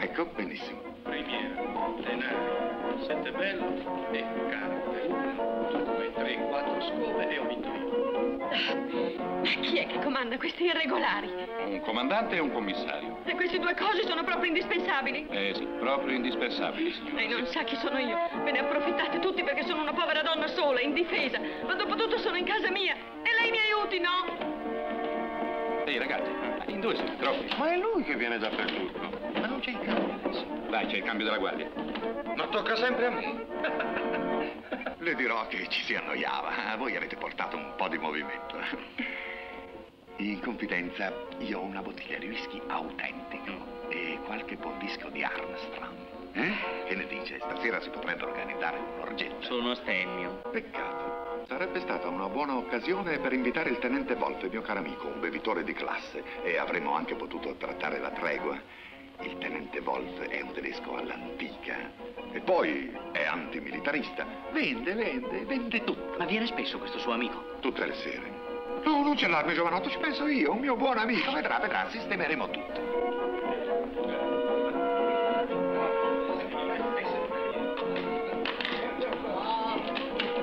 Ecco, benissimo. Primiera, denaro, sette bello e carte. Uno, due, tre, quattro scope e ho vinto io. Chi è che comanda questi irregolari? Un comandante e un commissario. E queste due cose sono proprio indispensabili. Eh sì, proprio indispensabili, signora. Lei non sa chi sono io. Ve ne approfittate tutti perché sono una povera donna sola, indifesa. Ma dopo tutto sono in casa mia. E lei mi aiuti, no? Ehi ragazzi, in due siete troppi. Ma è lui che viene dappertutto. Non c'è il cambio adesso. Dai, c'è il cambio della guardia. Ma tocca sempre a me. Le dirò che ci si annoiava. Voi avete portato un po' di movimento. In confidenza, io ho una bottiglia di whisky autentico e qualche buon disco di Armstrong. Eh? Che ne dice? Stasera si potrebbe organizzare un'orgetta. Sono astemio. Peccato. Sarebbe stata una buona occasione per invitare il tenente Volpe, mio caro amico, un bevitore di classe, e avremmo anche potuto trattare la tregua. Il tenente Wolf è un tedesco all'antica. E poi è antimilitarista. Vende, vende, vende tutto. Ma viene spesso questo suo amico? Tutte le sere. No, non ce l'ha, giovanotto, ci penso io, un mio buon amico. Vedrà, vedrà, sistemeremo tutto.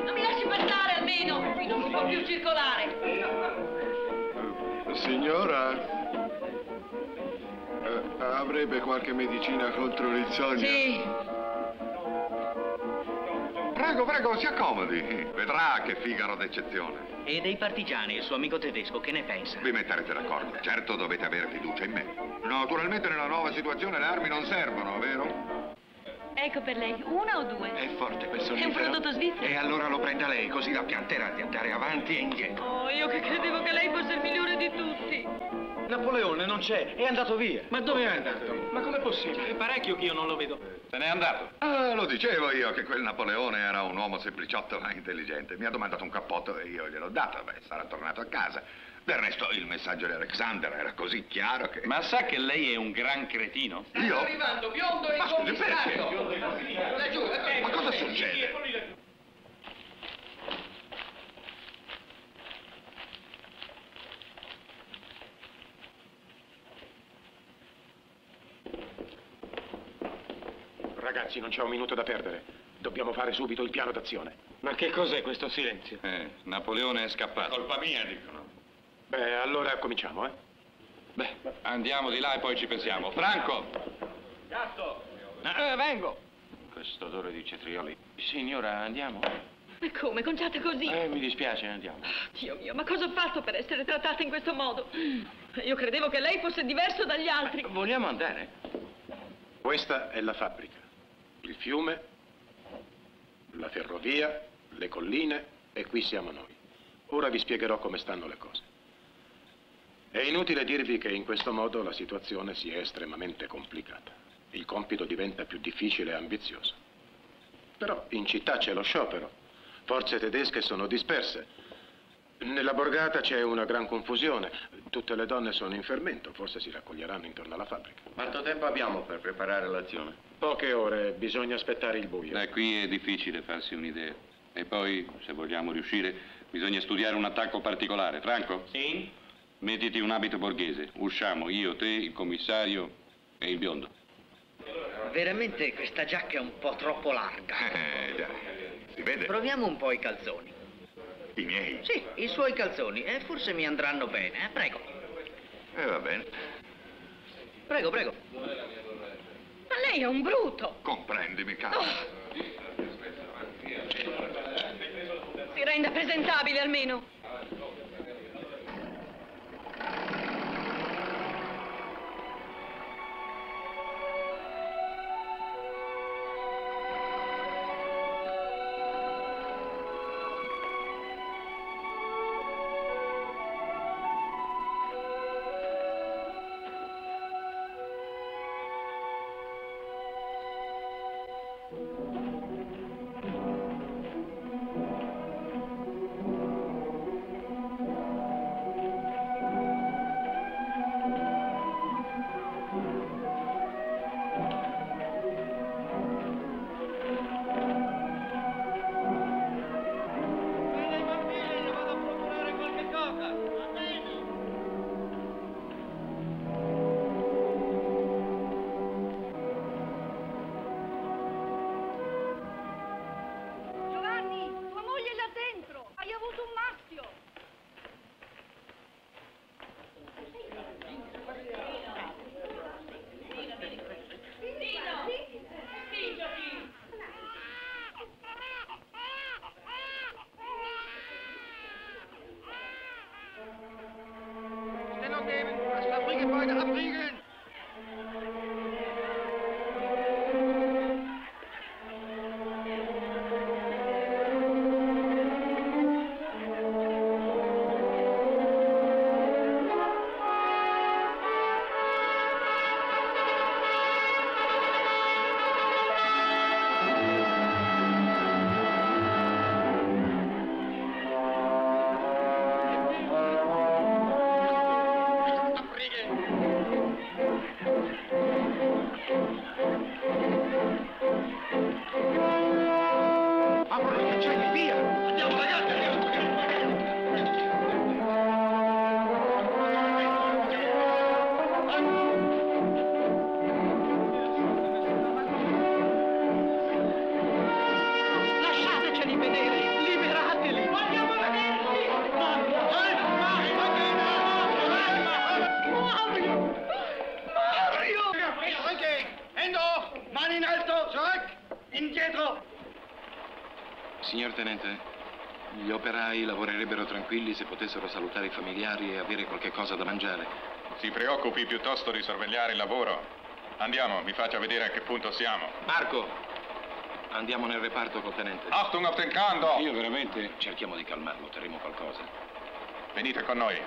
Non mi lasci passare almeno! Qui non si può più circolare! Signora, eh, avrebbe qualche medicina contro l'insonnia? Sì, Prego, prego, si accomodi. Vedrà che Figaro d'eccezione. E dei partigiani, il suo amico tedesco, che ne pensa? Vi metterete d'accordo. Certo dovete avere fiducia in me. Naturalmente nella nuova situazione le armi non servono, vero? ecco per lei, una o due? È forte quel È un prodotto svizzero. E allora lo prenda lei, così la pianterà di andare avanti e indietro. Oh, io che credevo che lei fosse il migliore di tutti. Napoleone non c'è, è andato via. Ma dove è andato? Ma com'è possibile? È parecchio che io non lo vedo. Se n'è andato. Ah, lo dicevo io che quel Napoleone era un uomo sempliciotto ma intelligente. Mi ha domandato un cappotto e io gliel'ho dato. Beh, sarà tornato a casa. Del resto il messaggio di Alexander era così chiaro che... Ma sa che lei è un gran cretino? Io? arrivando, biondo e Ma scusi, perché? Laggiù, Ma cosa succede? Ragazzi, non c'è un minuto da perdere. Dobbiamo fare subito il piano d'azione. Ma che cos'è questo silenzio? Eh, Napoleone è scappato. Colpa mia, dicono. Beh, allora cominciamo, eh? Beh, andiamo di là e poi ci pensiamo. Franco! Eh, vengo. Questo odore di cetrioli. Signora, andiamo? Ma come, conciata così? Eh, mi dispiace, andiamo. Dio mio, ma cosa ho fatto per essere trattata in questo modo? Io credevo che lei fosse diverso dagli altri. Vogliamo andare? Questa è la fabbrica. Il fiume, la ferrovia, le colline e qui siamo noi. Ora vi spiegherò come stanno le cose. È inutile dirvi che in questo modo la situazione si è estremamente complicata. Il compito diventa più difficile e ambizioso. Però in città c'è lo sciopero. Forze tedesche sono disperse. Nella borgata c'è una gran confusione. Tutte le donne sono in fermento, forse si raccoglieranno intorno alla fabbrica. Quanto tempo abbiamo per preparare l'azione? Poche ore, bisogna aspettare il buio. Da qui è difficile farsi un'idea. E poi, se vogliamo riuscire, bisogna studiare un attacco particolare. Franco? Sì? Mettiti un abito borghese. Usciamo io, te, il commissario e il biondo. Veramente questa giacca è un po' troppo larga. Eh, già. Si vede? Proviamo un po' i calzoni. I miei. Sì, i suoi calzoni. E forse mi andranno bene, eh? Prego. E va bene. Prego, prego. Ma lei è un bruto. Comprendimi, caro. Si renda presentabile almeno. Potessero salutare i familiari e avere qualche cosa da mangiare. Si preoccupi piuttosto di sorvegliare il lavoro. Andiamo, mi faccia vedere a che punto siamo. Marco, andiamo nel reparto col tenente. Achtung auf den Kando! Io veramente cerchiamo di calmarlo, terremo qualcosa. Venite con noi.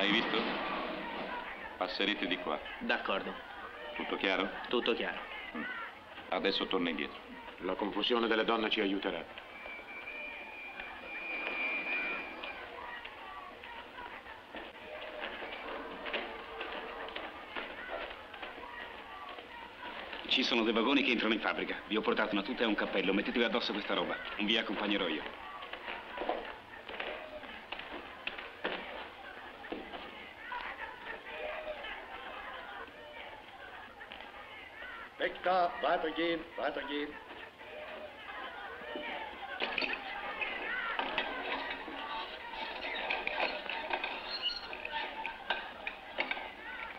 Hai visto? Passerete di qua. D'accordo, Tutto chiaro? tutto chiaro. Adesso torna indietro. La confusione delle donne ci aiuterà. Ci sono dei vagoni che entrano in fabbrica. Vi ho portato una tuta e un cappello. Mettetevi addosso questa roba. Vi accompagnerò io. Weitergehen, weitergehen.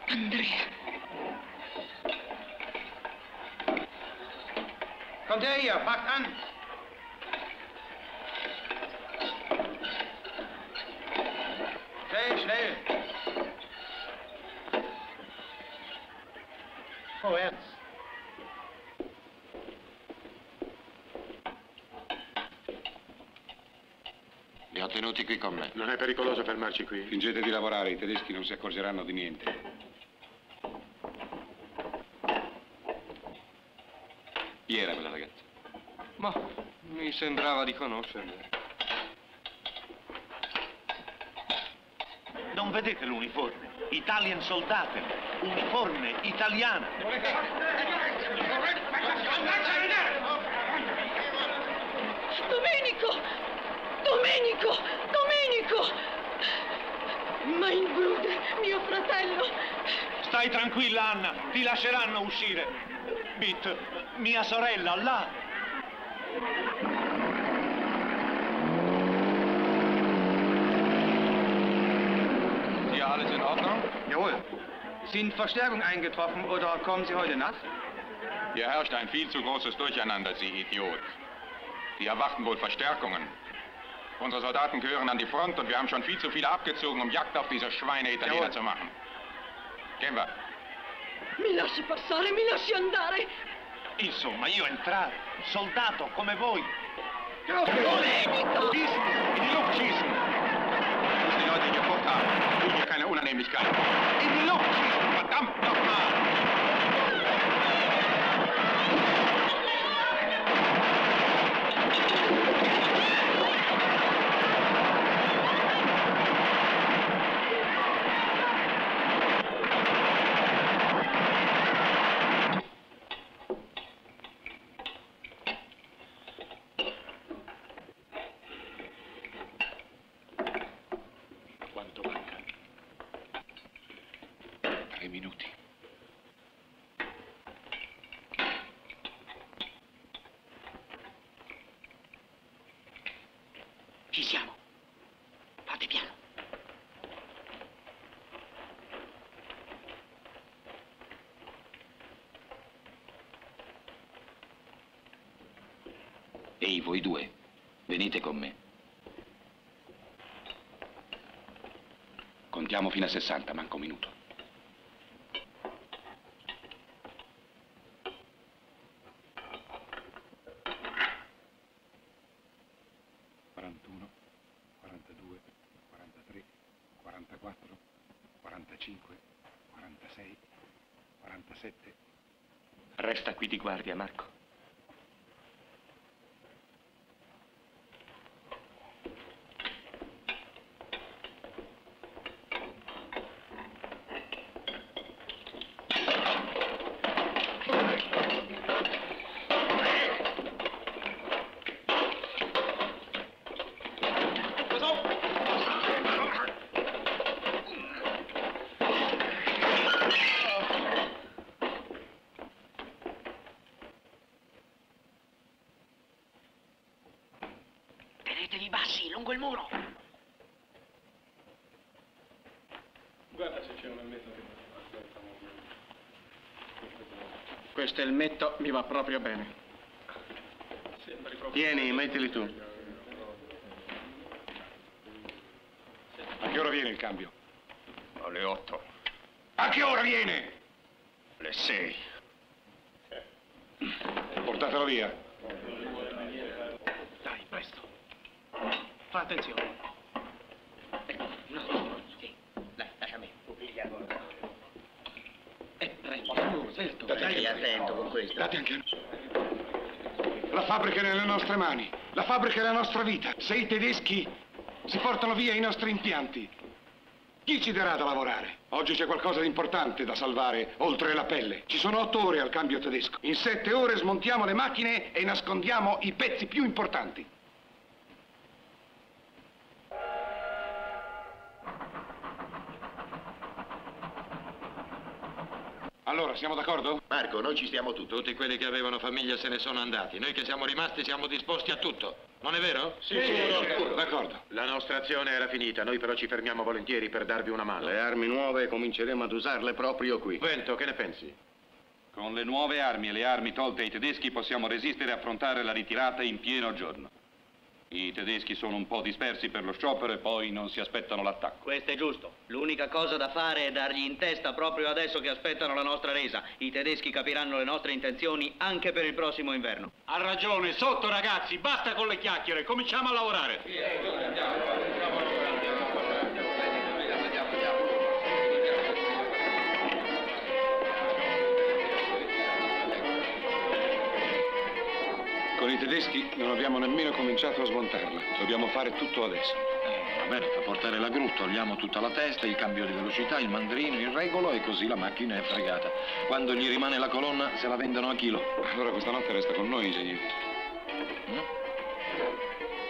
Andrea. Kommt her hier, packt an. Schnell, schnell. Vorwärts. Li ho tenuti qui con me. Non è pericoloso fermarci qui? Fingete di lavorare, i tedeschi non si accorgeranno di niente. Chi era quella ragazza? Ma mi sembrava di conoscerla. Non vedete l'uniforme? Italian Soldaten, uniforme italiana. Domenico! Domenico! Domenico! Mein Bruder, mio fratello! Stai tranquilla, Anna, ti lasceranno uscire. Bit, mia sorella, là. Hier alles in Ordnung? Jawohl. Sind Verstärkungen eingetroffen oder kommen Sie heute Nacht? Hier herrscht ein viel zu großes Durcheinander, Sie Idiot. Die erwarten wohl Verstärkungen. Unsere Soldaten gehören an die Front und wir haben schon viel zu viele abgezogen, um Jagd auf diese Schweine-Italiener zu machen. Gehen wir. Mi lasci passare, mi lasci andare! Insomma, io entrare, soldato come voi. Domenico! Schießen! In die Luft schießen! Wir müssen die Leute hier forthaben. Tut hier keine Unannehmlichkeit. In die Luft schießen! Verdammt Voi due, venite con me. Contiamo fino a 60, manca un minuto. Quarantuno, quarantadue, quarantatré, quarantaquattro, quarantacinque, quarantasei, quarantasette. Resta qui di guardia, Marco. Questo elmetto mi va proprio bene. Tieni, mettili tu. A che ora viene il cambio? Alle otto. A che ora viene? Le sei. Portatelo via. Dai, presto. Fa attenzione. Ecco, no, sì. Dai, lascia a me. Tu piglia E prendi, tu, certo. Stai attento con questo. Date anche La fabbrica è nelle nostre mani. La fabbrica è la nostra vita. Se i tedeschi si portano via i nostri impianti, chi ci darà da lavorare? Oggi c'è qualcosa di importante da salvare, oltre la pelle. Ci sono otto ore al cambio tedesco. In sette ore smontiamo le macchine e nascondiamo i pezzi più importanti. Allora, siamo d'accordo? Marco, noi ci stiamo tutti. Tutti quelli che avevano famiglia se ne sono andati. Noi che siamo rimasti siamo disposti a tutto. Non è vero? Sì, sì, sicuro. D'accordo. La nostra azione era finita, noi però ci fermiamo volentieri per darvi una mano. Le armi nuove cominceremo ad usarle proprio qui. Vento, che ne pensi? Con le nuove armi e le armi tolte ai tedeschi possiamo resistere e affrontare la ritirata in pieno giorno. I tedeschi sono un po' dispersi per lo sciopero e poi non si aspettano l'attacco. Questo è giusto. L'unica cosa da fare è dargli in testa proprio adesso che aspettano la nostra resa. I tedeschi capiranno le nostre intenzioni anche per il prossimo inverno. Ha ragione, sotto ragazzi, basta con le chiacchiere, cominciamo a lavorare. Con i tedeschi non abbiamo nemmeno cominciato a smontarla. Dobbiamo fare tutto adesso. Va bene, per portare la gru togliamo tutta la testa, il cambio di velocità, il mandrino, il regolo e così la macchina è fregata. Quando gli rimane la colonna se la vendono a chilo. Allora questa notte resta con noi, ingegnere.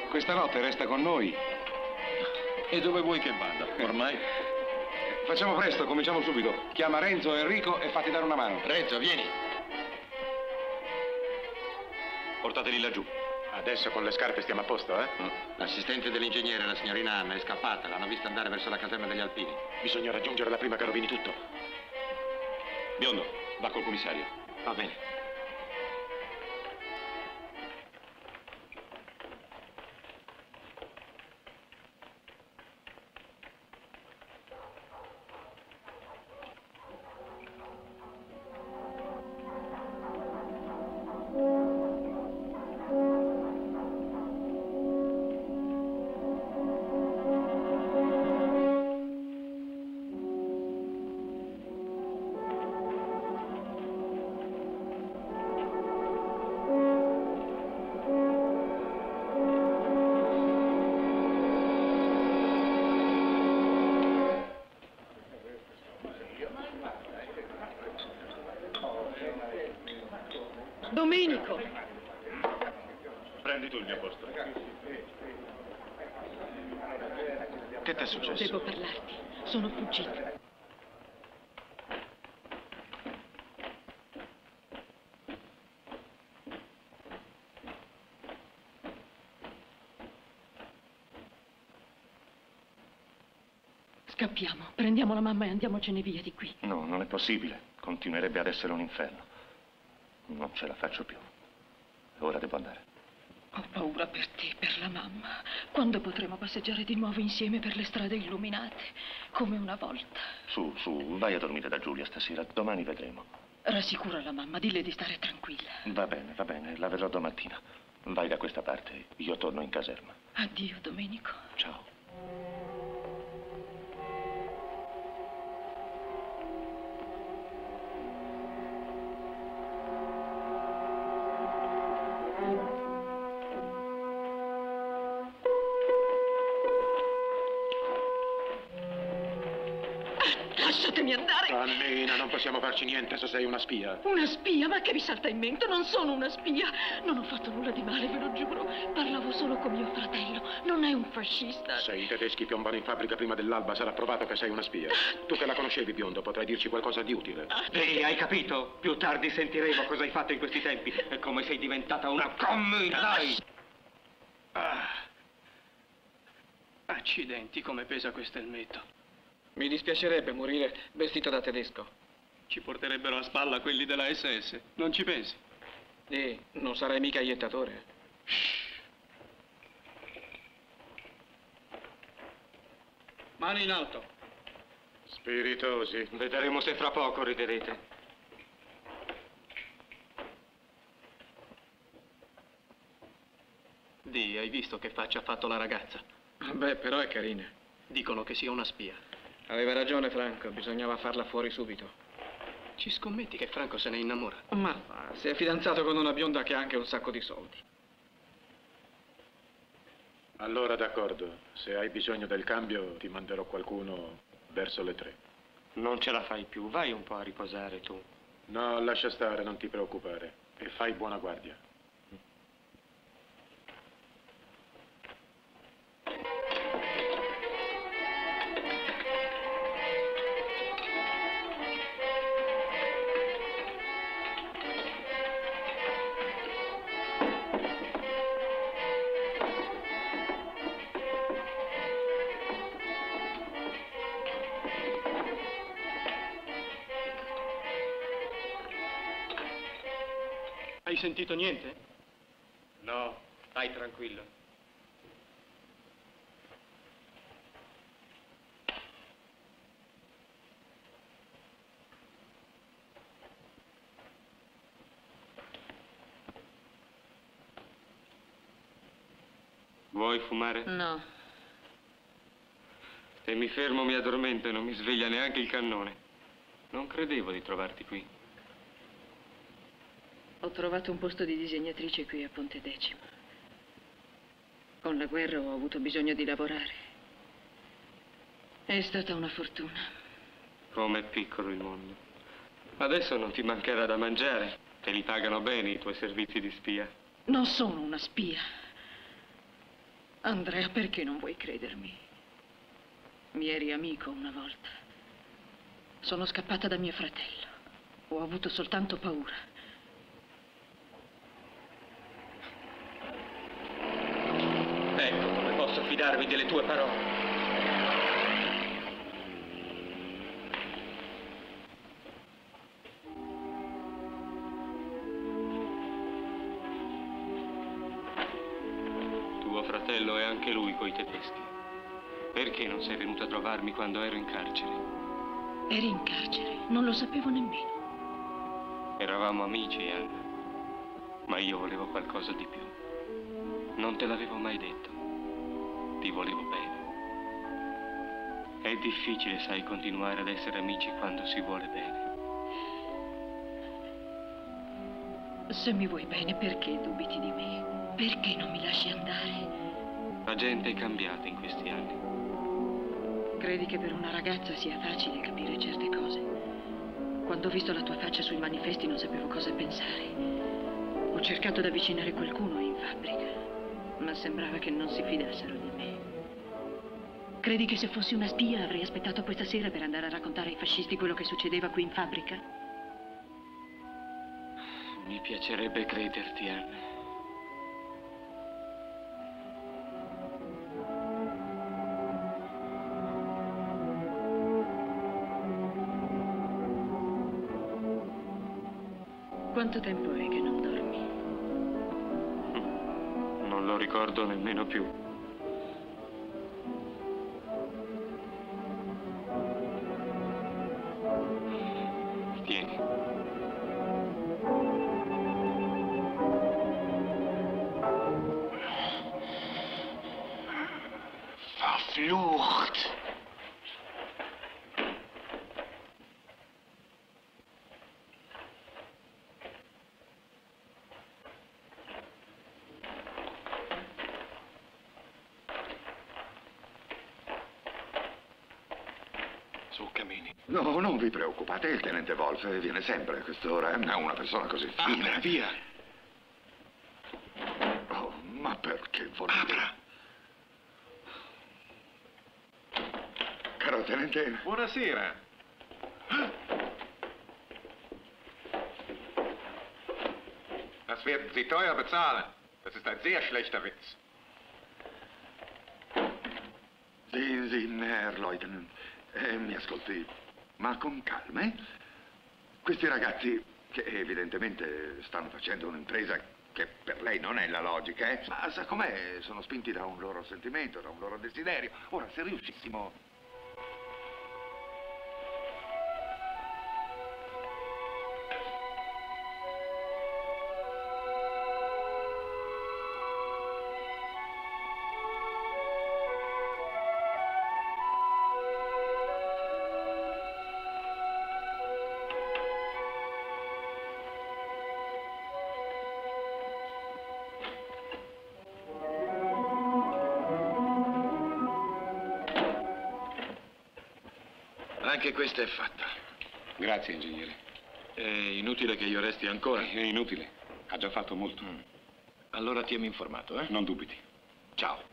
Questa notte resta con noi. E dove vuoi che vada? Ormai? Facciamo presto, cominciamo subito. Chiama Renzo e Enrico e fatti dare una mano. Renzo, vieni. Portateli laggiù. Adesso con le scarpe stiamo a posto, eh? L'assistente dell'ingegnere, la signorina Anna, è scappata. L'hanno vista andare verso la caserma degli Alpini. Bisogna raggiungerla prima che rovini tutto. Biondo, va col commissario. Va bene. Prendiamo la mamma e andiamocene via di qui. No, non è possibile. Continuerebbe ad essere un inferno. Non ce la faccio più. Ora devo andare. Ho paura per te, per la mamma. Quando potremo passeggiare di nuovo insieme per le strade illuminate, come una volta. Su, su, vai a dormire da Giulia stasera. Domani vedremo. Rassicura la mamma, dille di stare tranquilla. Va bene, va bene, la vedrò domattina. Vai da questa parte, io torno in caserma. Addio, Domenico. Farci niente se sei una spia. Una spia? Ma che vi salta in mente? Non sono una spia. Non ho fatto nulla di male, ve lo giuro. Parlavo solo con mio fratello. Non è un fascista. Se i tedeschi piombano in fabbrica prima dell'alba sarà provato che sei una spia. Tu che la conoscevi, biondo, potrai dirci qualcosa di utile. Ehi, hai capito? Più tardi sentiremo cosa hai fatto in questi tempi e come sei diventata una commina, dai! Ah. Accidenti, come pesa questo elmetto. Mi dispiacerebbe morire vestito da tedesco. Ci porterebbero a spalla quelli della SS. Non ci pensi? E non sarei mica iettatore. Mani in alto. Spiritosi. Vedremo se fra poco riderete. Di, hai visto che faccia ha fatto la ragazza? Beh, però è carina. Dicono che sia una spia. Aveva ragione Franco, bisognava farla fuori subito. Ci scommetti che Franco se ne innamora? Ma va, si è fidanzato con una bionda che ha anche un sacco di soldi. Allora d'accordo, se hai bisogno del cambio ti manderò qualcuno verso le tre. Non ce la fai più, vai un po' a riposare tu. No, lascia stare, non ti preoccupare. E fai buona guardia. Sentito niente? No, stai tranquillo. Vuoi fumare? No. Se mi fermo mi addormento e non mi sveglia neanche il cannone. Non credevo di trovarti qui. Ho trovato un posto di disegnatrice qui a Ponte Decimo. Con la guerra ho avuto bisogno di lavorare. È stata una fortuna. Com'è piccolo il mondo. Adesso non ti mancherà da mangiare. Te li pagano bene i tuoi servizi di spia. Non sono una spia. Andrea, perché non vuoi credermi? Mi eri amico una volta. Sono scappata da mio fratello. Ho avuto soltanto paura. Ecco come posso fidarmi delle tue parole. Tuo fratello è anche lui coi tedeschi. Perché non sei venuto a trovarmi quando ero in carcere? Eri in carcere, non lo sapevo nemmeno. Eravamo amici, Anna. Ma io volevo qualcosa di più. Non te l'avevo mai detto. Ti volevo bene. È difficile, sai, continuare ad essere amici quando si vuole bene. Se mi vuoi bene, perché dubiti di me? Perché non mi lasci andare? La gente è cambiata in questi anni. Credi che per una ragazza sia facile capire certe cose? Quando ho visto la tua faccia sui manifesti non sapevo cosa pensare. Ho cercato di avvicinare qualcuno in fabbrica, ma sembrava che non si fidassero di me. Credi che se fossi una spia avrei aspettato questa sera per andare a raccontare ai fascisti quello che succedeva qui in fabbrica? Mi piacerebbe crederti, Anna. Quanto tempo è che ricordo nemmeno più. Vi preoccupate, il tenente Wolf viene sempre a quest'ora. È una persona così fine. Apra, via! Oh, ma perché volete? Apra! Caro tenente... Buonasera. Das werden Sie teuer bezahlen. Das ist ein sehr schlechter Witz. Sì, sì, Herr Leuten, eh, mi ascolti, ma con calma, eh? Questi ragazzi, che evidentemente stanno facendo un'impresa che per lei non è la logica, eh? Ma sa com'è? Sono spinti da un loro sentimento, da un loro desiderio. Ora, se riuscissimo... Anche questa è fatta. Grazie, ingegnere. È inutile che io resti ancora. È inutile. Ha già fatto molto. Allora tieni informato, eh? Non dubiti. Ciao.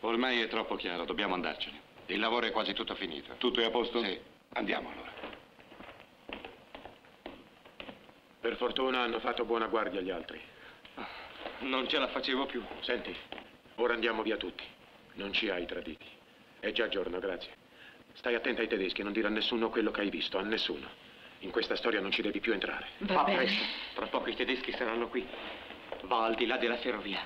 Ormai è troppo chiaro, dobbiamo andarcene. Il lavoro è quasi tutto finito. Tutto è a posto? Sì. Andiamo allora. Per fortuna hanno fatto buona guardia gli altri. Non ce la facevo più. Senti, ora andiamo via tutti. Non ci hai traditi. È già giorno, grazie. Stai attenta ai tedeschi, non dire a nessuno quello che hai visto, a nessuno. In questa storia non ci devi più entrare. Va presto. Tra poco i tedeschi saranno qui. Va al di là della ferrovia.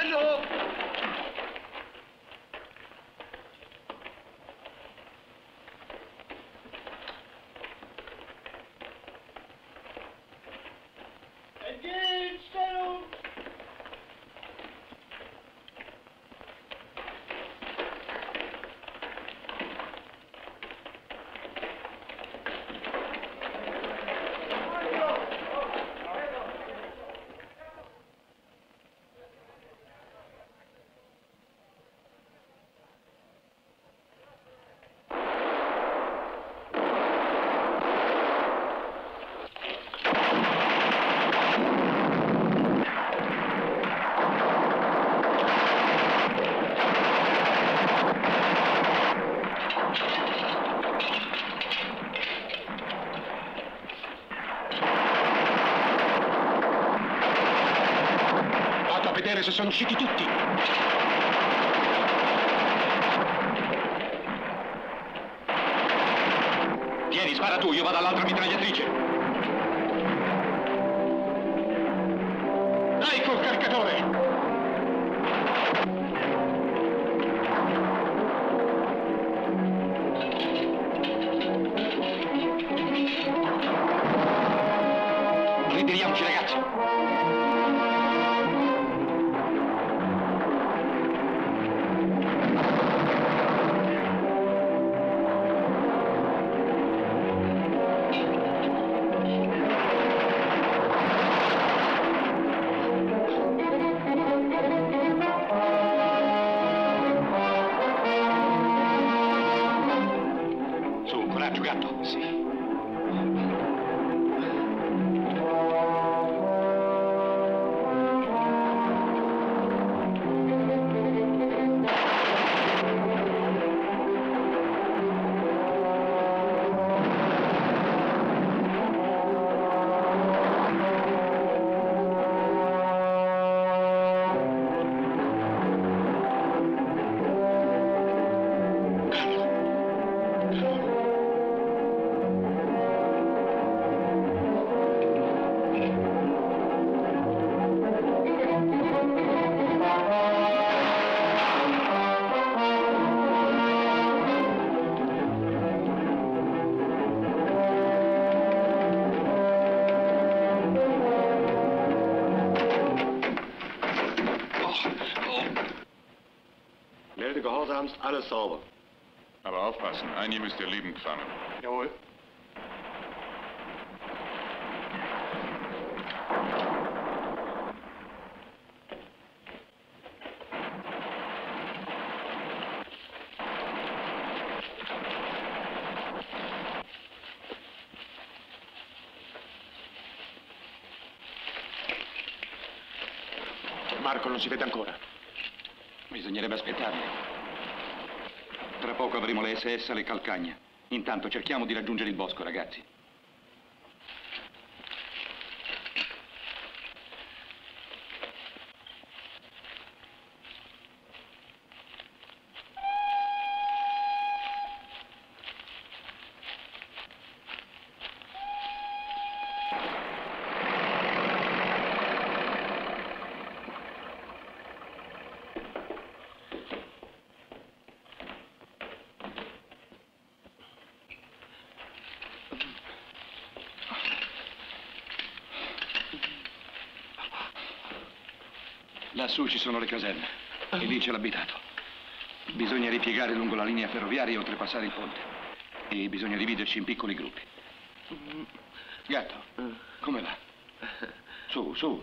Hello! Vado a vedere se sono usciti tutti. Su, coraggio, Befehle gehorsamst, alles sauber. Aber aufpassen, einige müsst ihr Leben fangen. Jawohl. Marco, non si vede ancora. Bisognerebbe aspettarli. Tra poco avremo le SS alle calcagna. Intanto cerchiamo di raggiungere il bosco, ragazzi. Lassù ci sono le caserme e lì c'è l'abitato. Bisogna ripiegare lungo la linea ferroviaria e oltrepassare il ponte. E bisogna dividerci in piccoli gruppi. Gatto, come va? Su, su.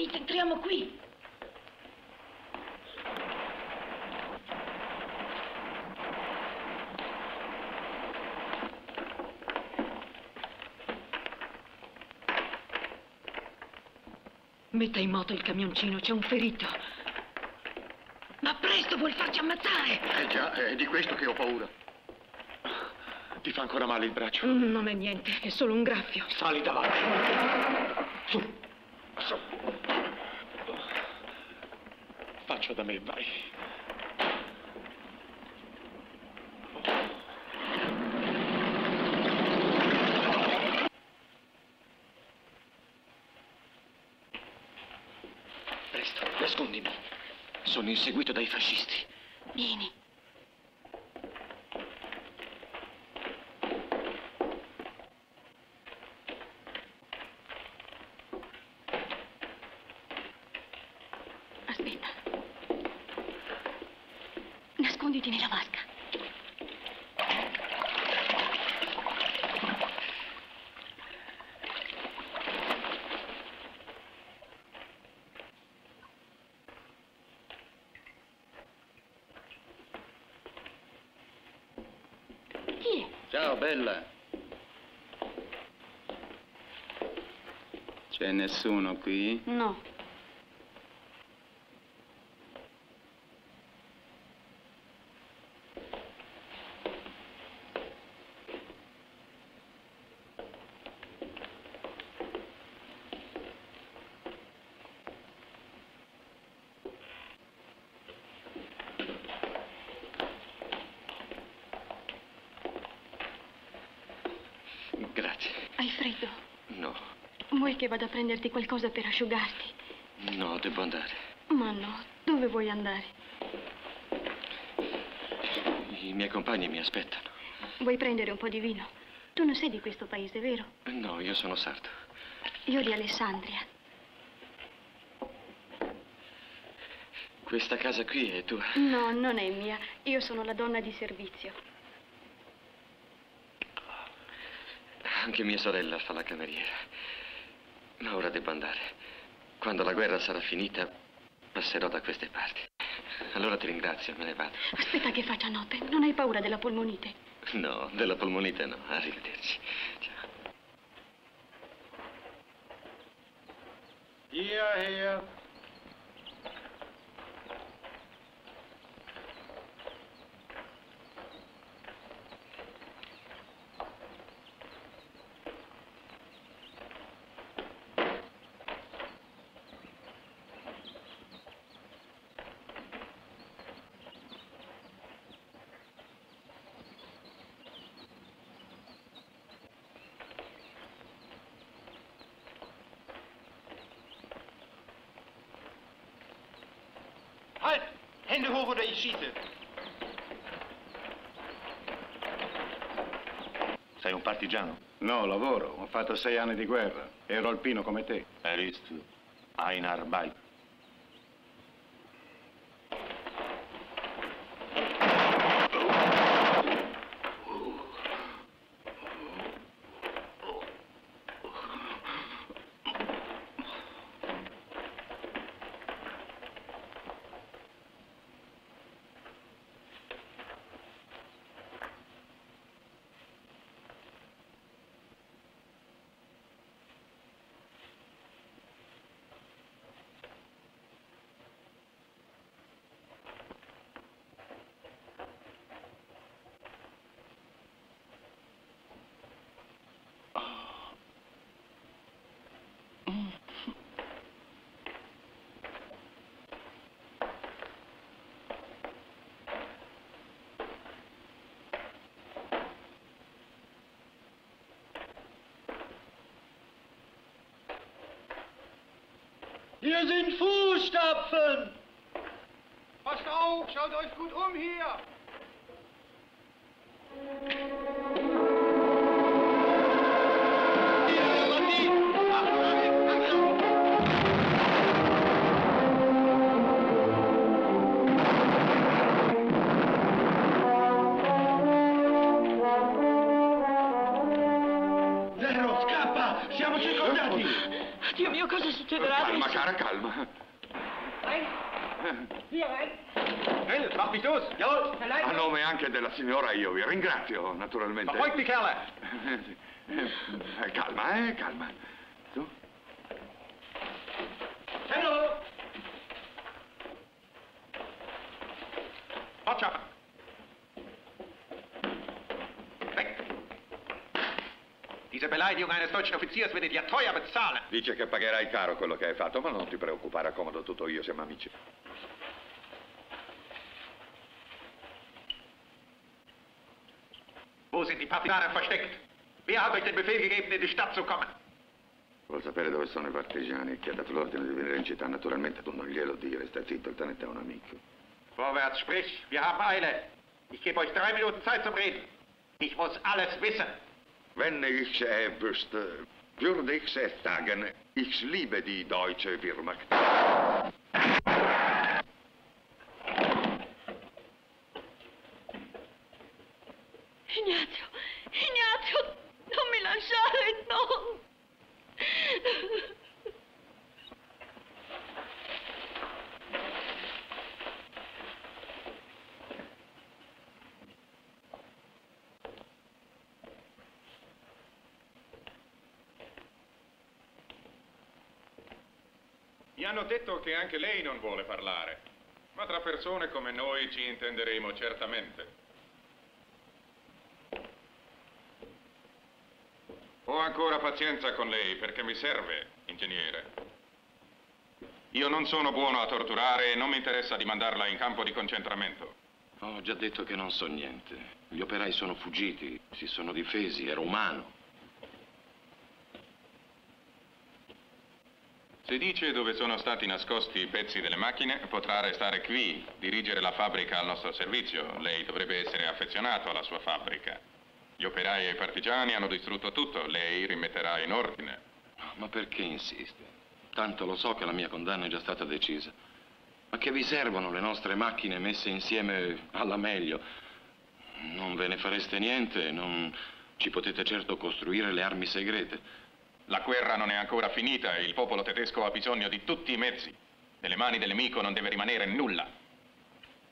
Venite, entriamo qui. Metta in moto il camioncino, c'è un ferito. Ma presto, vuol farci ammazzare! Eh già, è di questo che ho paura. Ti fa ancora male il braccio? Mm, Non è niente, è solo un graffio. Sali davanti. Su. Su. Faccia da me, vai. Presto, nascondimi. Sono inseguito dai fascisti. Vieni. Nasconditi nella vasca. Ciao, bella. C'è nessuno qui? No. Grazie. Hai freddo? Vuoi che vada a prenderti qualcosa per asciugarti? no, devo andare. Ma no, dove vuoi andare? I miei compagni mi aspettano. Vuoi prendere un po' di vino? Tu non sei di questo paese, vero? No, io sono sardo. Io di Alessandria. Questa casa qui è tua. No, non è mia. Io sono la donna di servizio. Anche mia sorella fa la cameriera. Ma ora devo andare. Quando la guerra sarà finita, passerò da queste parti. Allora ti ringrazio, me ne vado. Aspetta che faccia notte. Non hai paura della polmonite? No, della polmonite no. Arrivederci. Hier, hier. Halt! Hände hoch oder ich schieße. Sei un partigiano? No, lavoro. Ho fatto sei anni di guerra. Ero alpino come te. Erist ein Arbeit. Hier sind Fußstapfen! Passt auf, schaut euch gut um hier! Dio mio, cosa succederà Calma, adesso? cara, calma. Mich los! Jawohl! A nome anche della signora io vi ringrazio, naturalmente. Verfolgt mich, Kerle! Eh, Calma, eh, calma. Diese Beleidigung eines deutschen Offiziers werdet ihr teuer bezahlen! Dice che pagherai caro quello che hai fatto, ma non ti preoccupare, accomodo tutto io, siamo amici. Wo sind die Partisanen versteckt? Wer hat euch den Befehl gegeben, in die Stadt zu kommen? Vuol sapere dove sono i partigiani chi ha dato l'ordine di venire in città? Naturalmente tu non glielo dire, stai zitto, il tenente è un amico. Vorwärts, sprich, wir haben Eile. Ich gebe euch drei Minuten Zeit zum Reden. Ich muss alles wissen. Wenn ich äh, wüsste, würde ich es sagen, ich liebe die deutsche Wehrmacht. Ignazio, Ignazio, non mi lasciare, no! Mi hanno detto che anche lei non vuole parlare, ma tra persone come noi ci intenderemo certamente. Ho ancora pazienza con lei perché mi serve, ingegnere. Io non sono buono a torturare e non mi interessa di mandarla in campo di concentramento. Ho già detto che non so niente. Gli operai sono fuggiti, si sono difesi, ero umano. Se dice dove sono stati nascosti i pezzi delle macchine, potrà restare qui, dirigere la fabbrica al nostro servizio. Lei dovrebbe essere affezionato alla sua fabbrica. Gli operai e i partigiani hanno distrutto tutto, lei rimetterà in ordine. Ma perché insiste? Tanto lo so che la mia condanna è già stata decisa. Ma che vi servono le nostre macchine messe insieme alla meglio? Non ve ne fareste niente, non ci potete certo costruire le armi segrete. La guerra non è ancora finita e il popolo tedesco ha bisogno di tutti i mezzi. Nelle mani del nemico non deve rimanere nulla.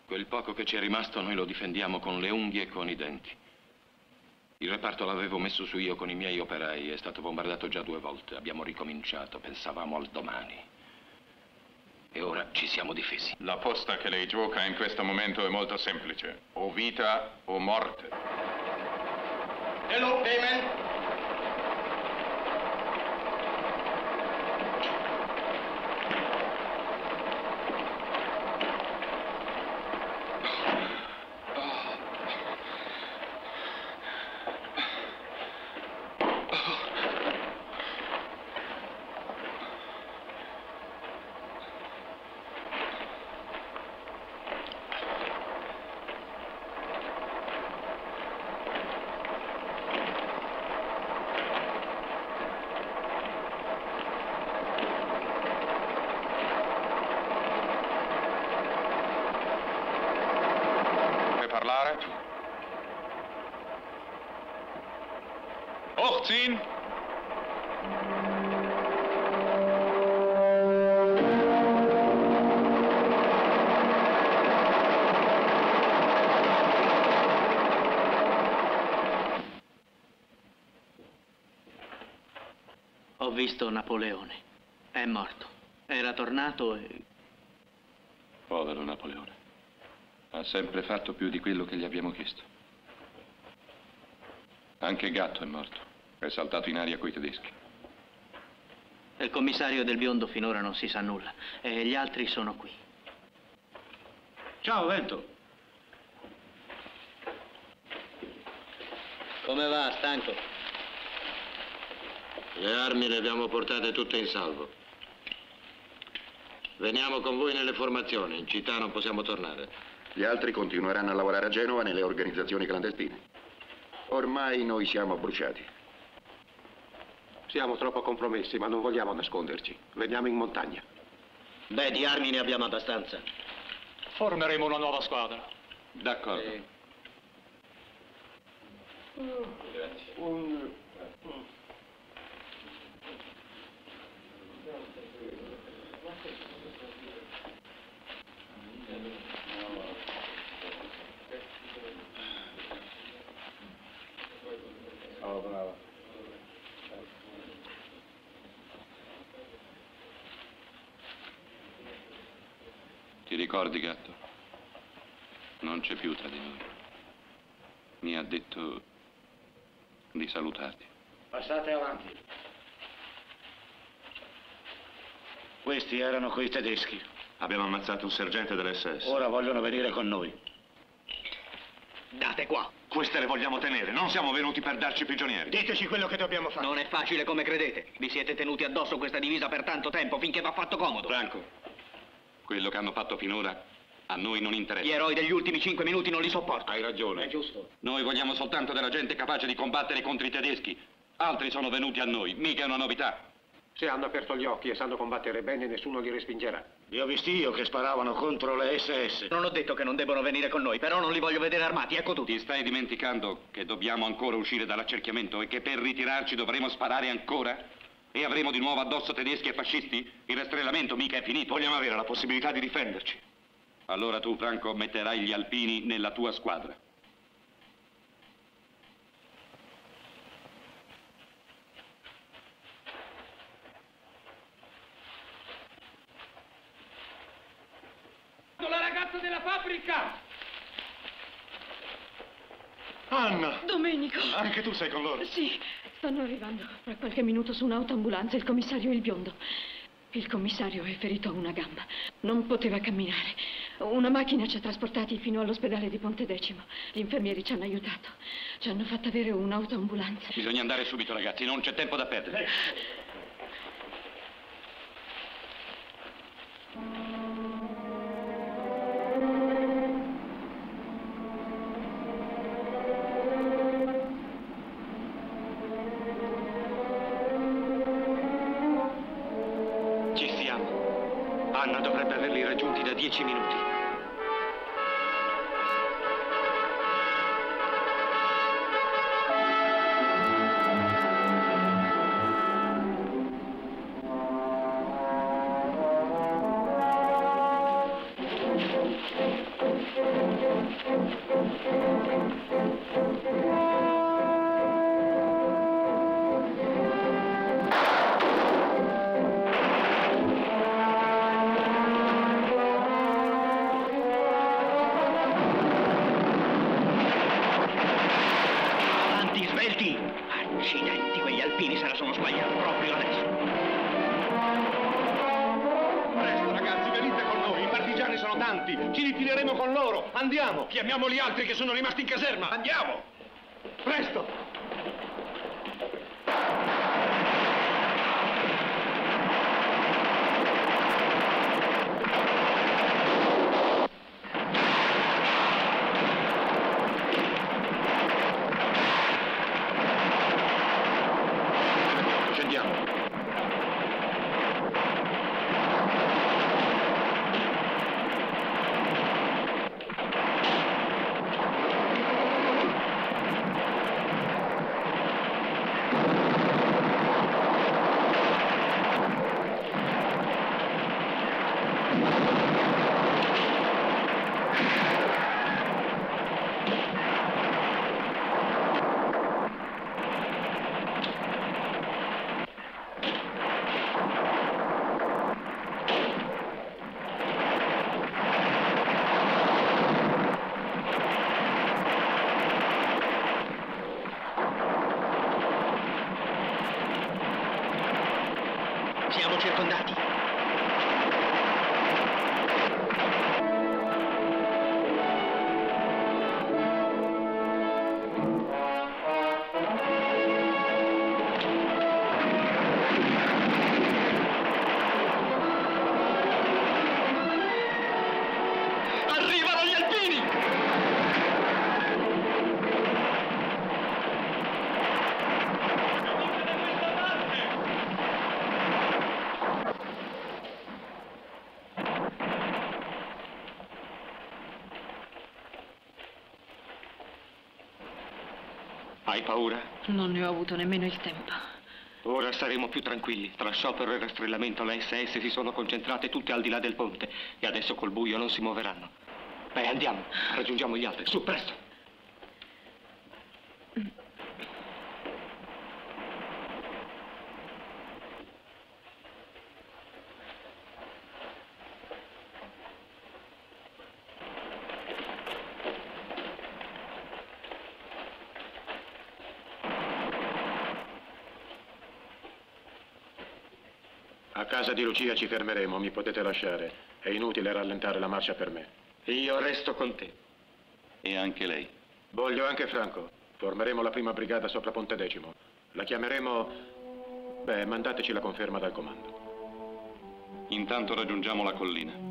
Quel poco che ci è rimasto noi lo difendiamo con le unghie e con i denti. Il reparto l'avevo messo su io con i miei operai, è stato bombardato già due volte. Abbiamo ricominciato, pensavamo al domani. E ora ci siamo difesi. La posta che lei gioca in questo momento è molto semplice. O vita o morte. Hello, Damon. Vuoi parlare? Hochziehen! Ho visto Napoleone. È morto. Era tornato e... Povero Napoleone. Ha sempre fatto più di quello che gli abbiamo chiesto. Anche Gatto è morto. È saltato in aria coi tedeschi. Il commissario del biondo finora non si sa nulla. E gli altri sono qui. Ciao, Vento. Come va, stanco? Le armi le abbiamo portate tutte in salvo. Veniamo con voi nelle formazioni. In città non possiamo tornare. Gli altri continueranno a lavorare a Genova nelle organizzazioni clandestine. Ormai noi siamo bruciati. Siamo troppo compromessi, ma non vogliamo nasconderci. Veniamo in montagna. Beh, di armi ne abbiamo abbastanza. Formeremo una nuova squadra. D'accordo. Oh, ricordi, gatto? Non c'è più tra di noi. Mi ha detto di salutarti. Passate avanti. Questi erano quei tedeschi. Abbiamo ammazzato un sergente dell'SS. Ora vogliono venire con noi. Date qua. Queste le vogliamo tenere, non siamo venuti per darci prigionieri. Diteci quello che dobbiamo fare. Non è facile come credete. Vi siete tenuti addosso questa divisa per tanto tempo, finché va fatto comodo. Franco, quello che hanno fatto finora a noi non interessa. Gli eroi degli ultimi cinque minuti non li sopporto. Hai ragione. È giusto. Noi vogliamo soltanto della gente capace di combattere contro i tedeschi. Altri sono venuti a noi, mica è una novità. Se hanno aperto gli occhi e sanno combattere bene, nessuno li respingerà. Li ho visti io che sparavano contro le SS. Non ho detto che non debbono venire con noi, però non li voglio vedere armati, ecco tutto. Ti stai dimenticando che dobbiamo ancora uscire dall'accerchiamento e che per ritirarci dovremo sparare ancora? E avremo di nuovo addosso tedeschi e fascisti? Il rastrellamento mica è finito. Vogliamo avere la possibilità di difenderci. Allora tu, Franco, metterai gli alpini nella tua squadra. La ragazza della fabbrica! Anna! Domenico! Anche tu sei con loro? Sì, stanno arrivando. Fra qualche minuto su un'autoambulanza il commissario il biondo. Il commissario è ferito a una gamba. Non poteva camminare. Una macchina ci ha trasportati fino all'ospedale di Pontedecimo. Gli infermieri ci hanno aiutato. Ci hanno fatto avere un'autoambulanza. Bisogna andare subito, ragazzi, non c'è tempo da perdere. Chiamiamo gli altri che sono rimasti paura? Non ne ho avuto nemmeno il tempo. Ora saremo più tranquilli. Tra sciopero e rastrellamento le SS si sono concentrate tutte al di là del ponte e adesso col buio non si muoveranno. Beh, andiamo, raggiungiamo gli altri. Su, presto. A casa di Lucia ci fermeremo, mi potete lasciare. È inutile rallentare la marcia per me. Io resto con te. E anche lei. Voglio anche Franco. Formeremo la prima brigata sopra Pontedecimo. La chiameremo... Beh, mandateci la conferma dal comando. Intanto raggiungiamo la collina.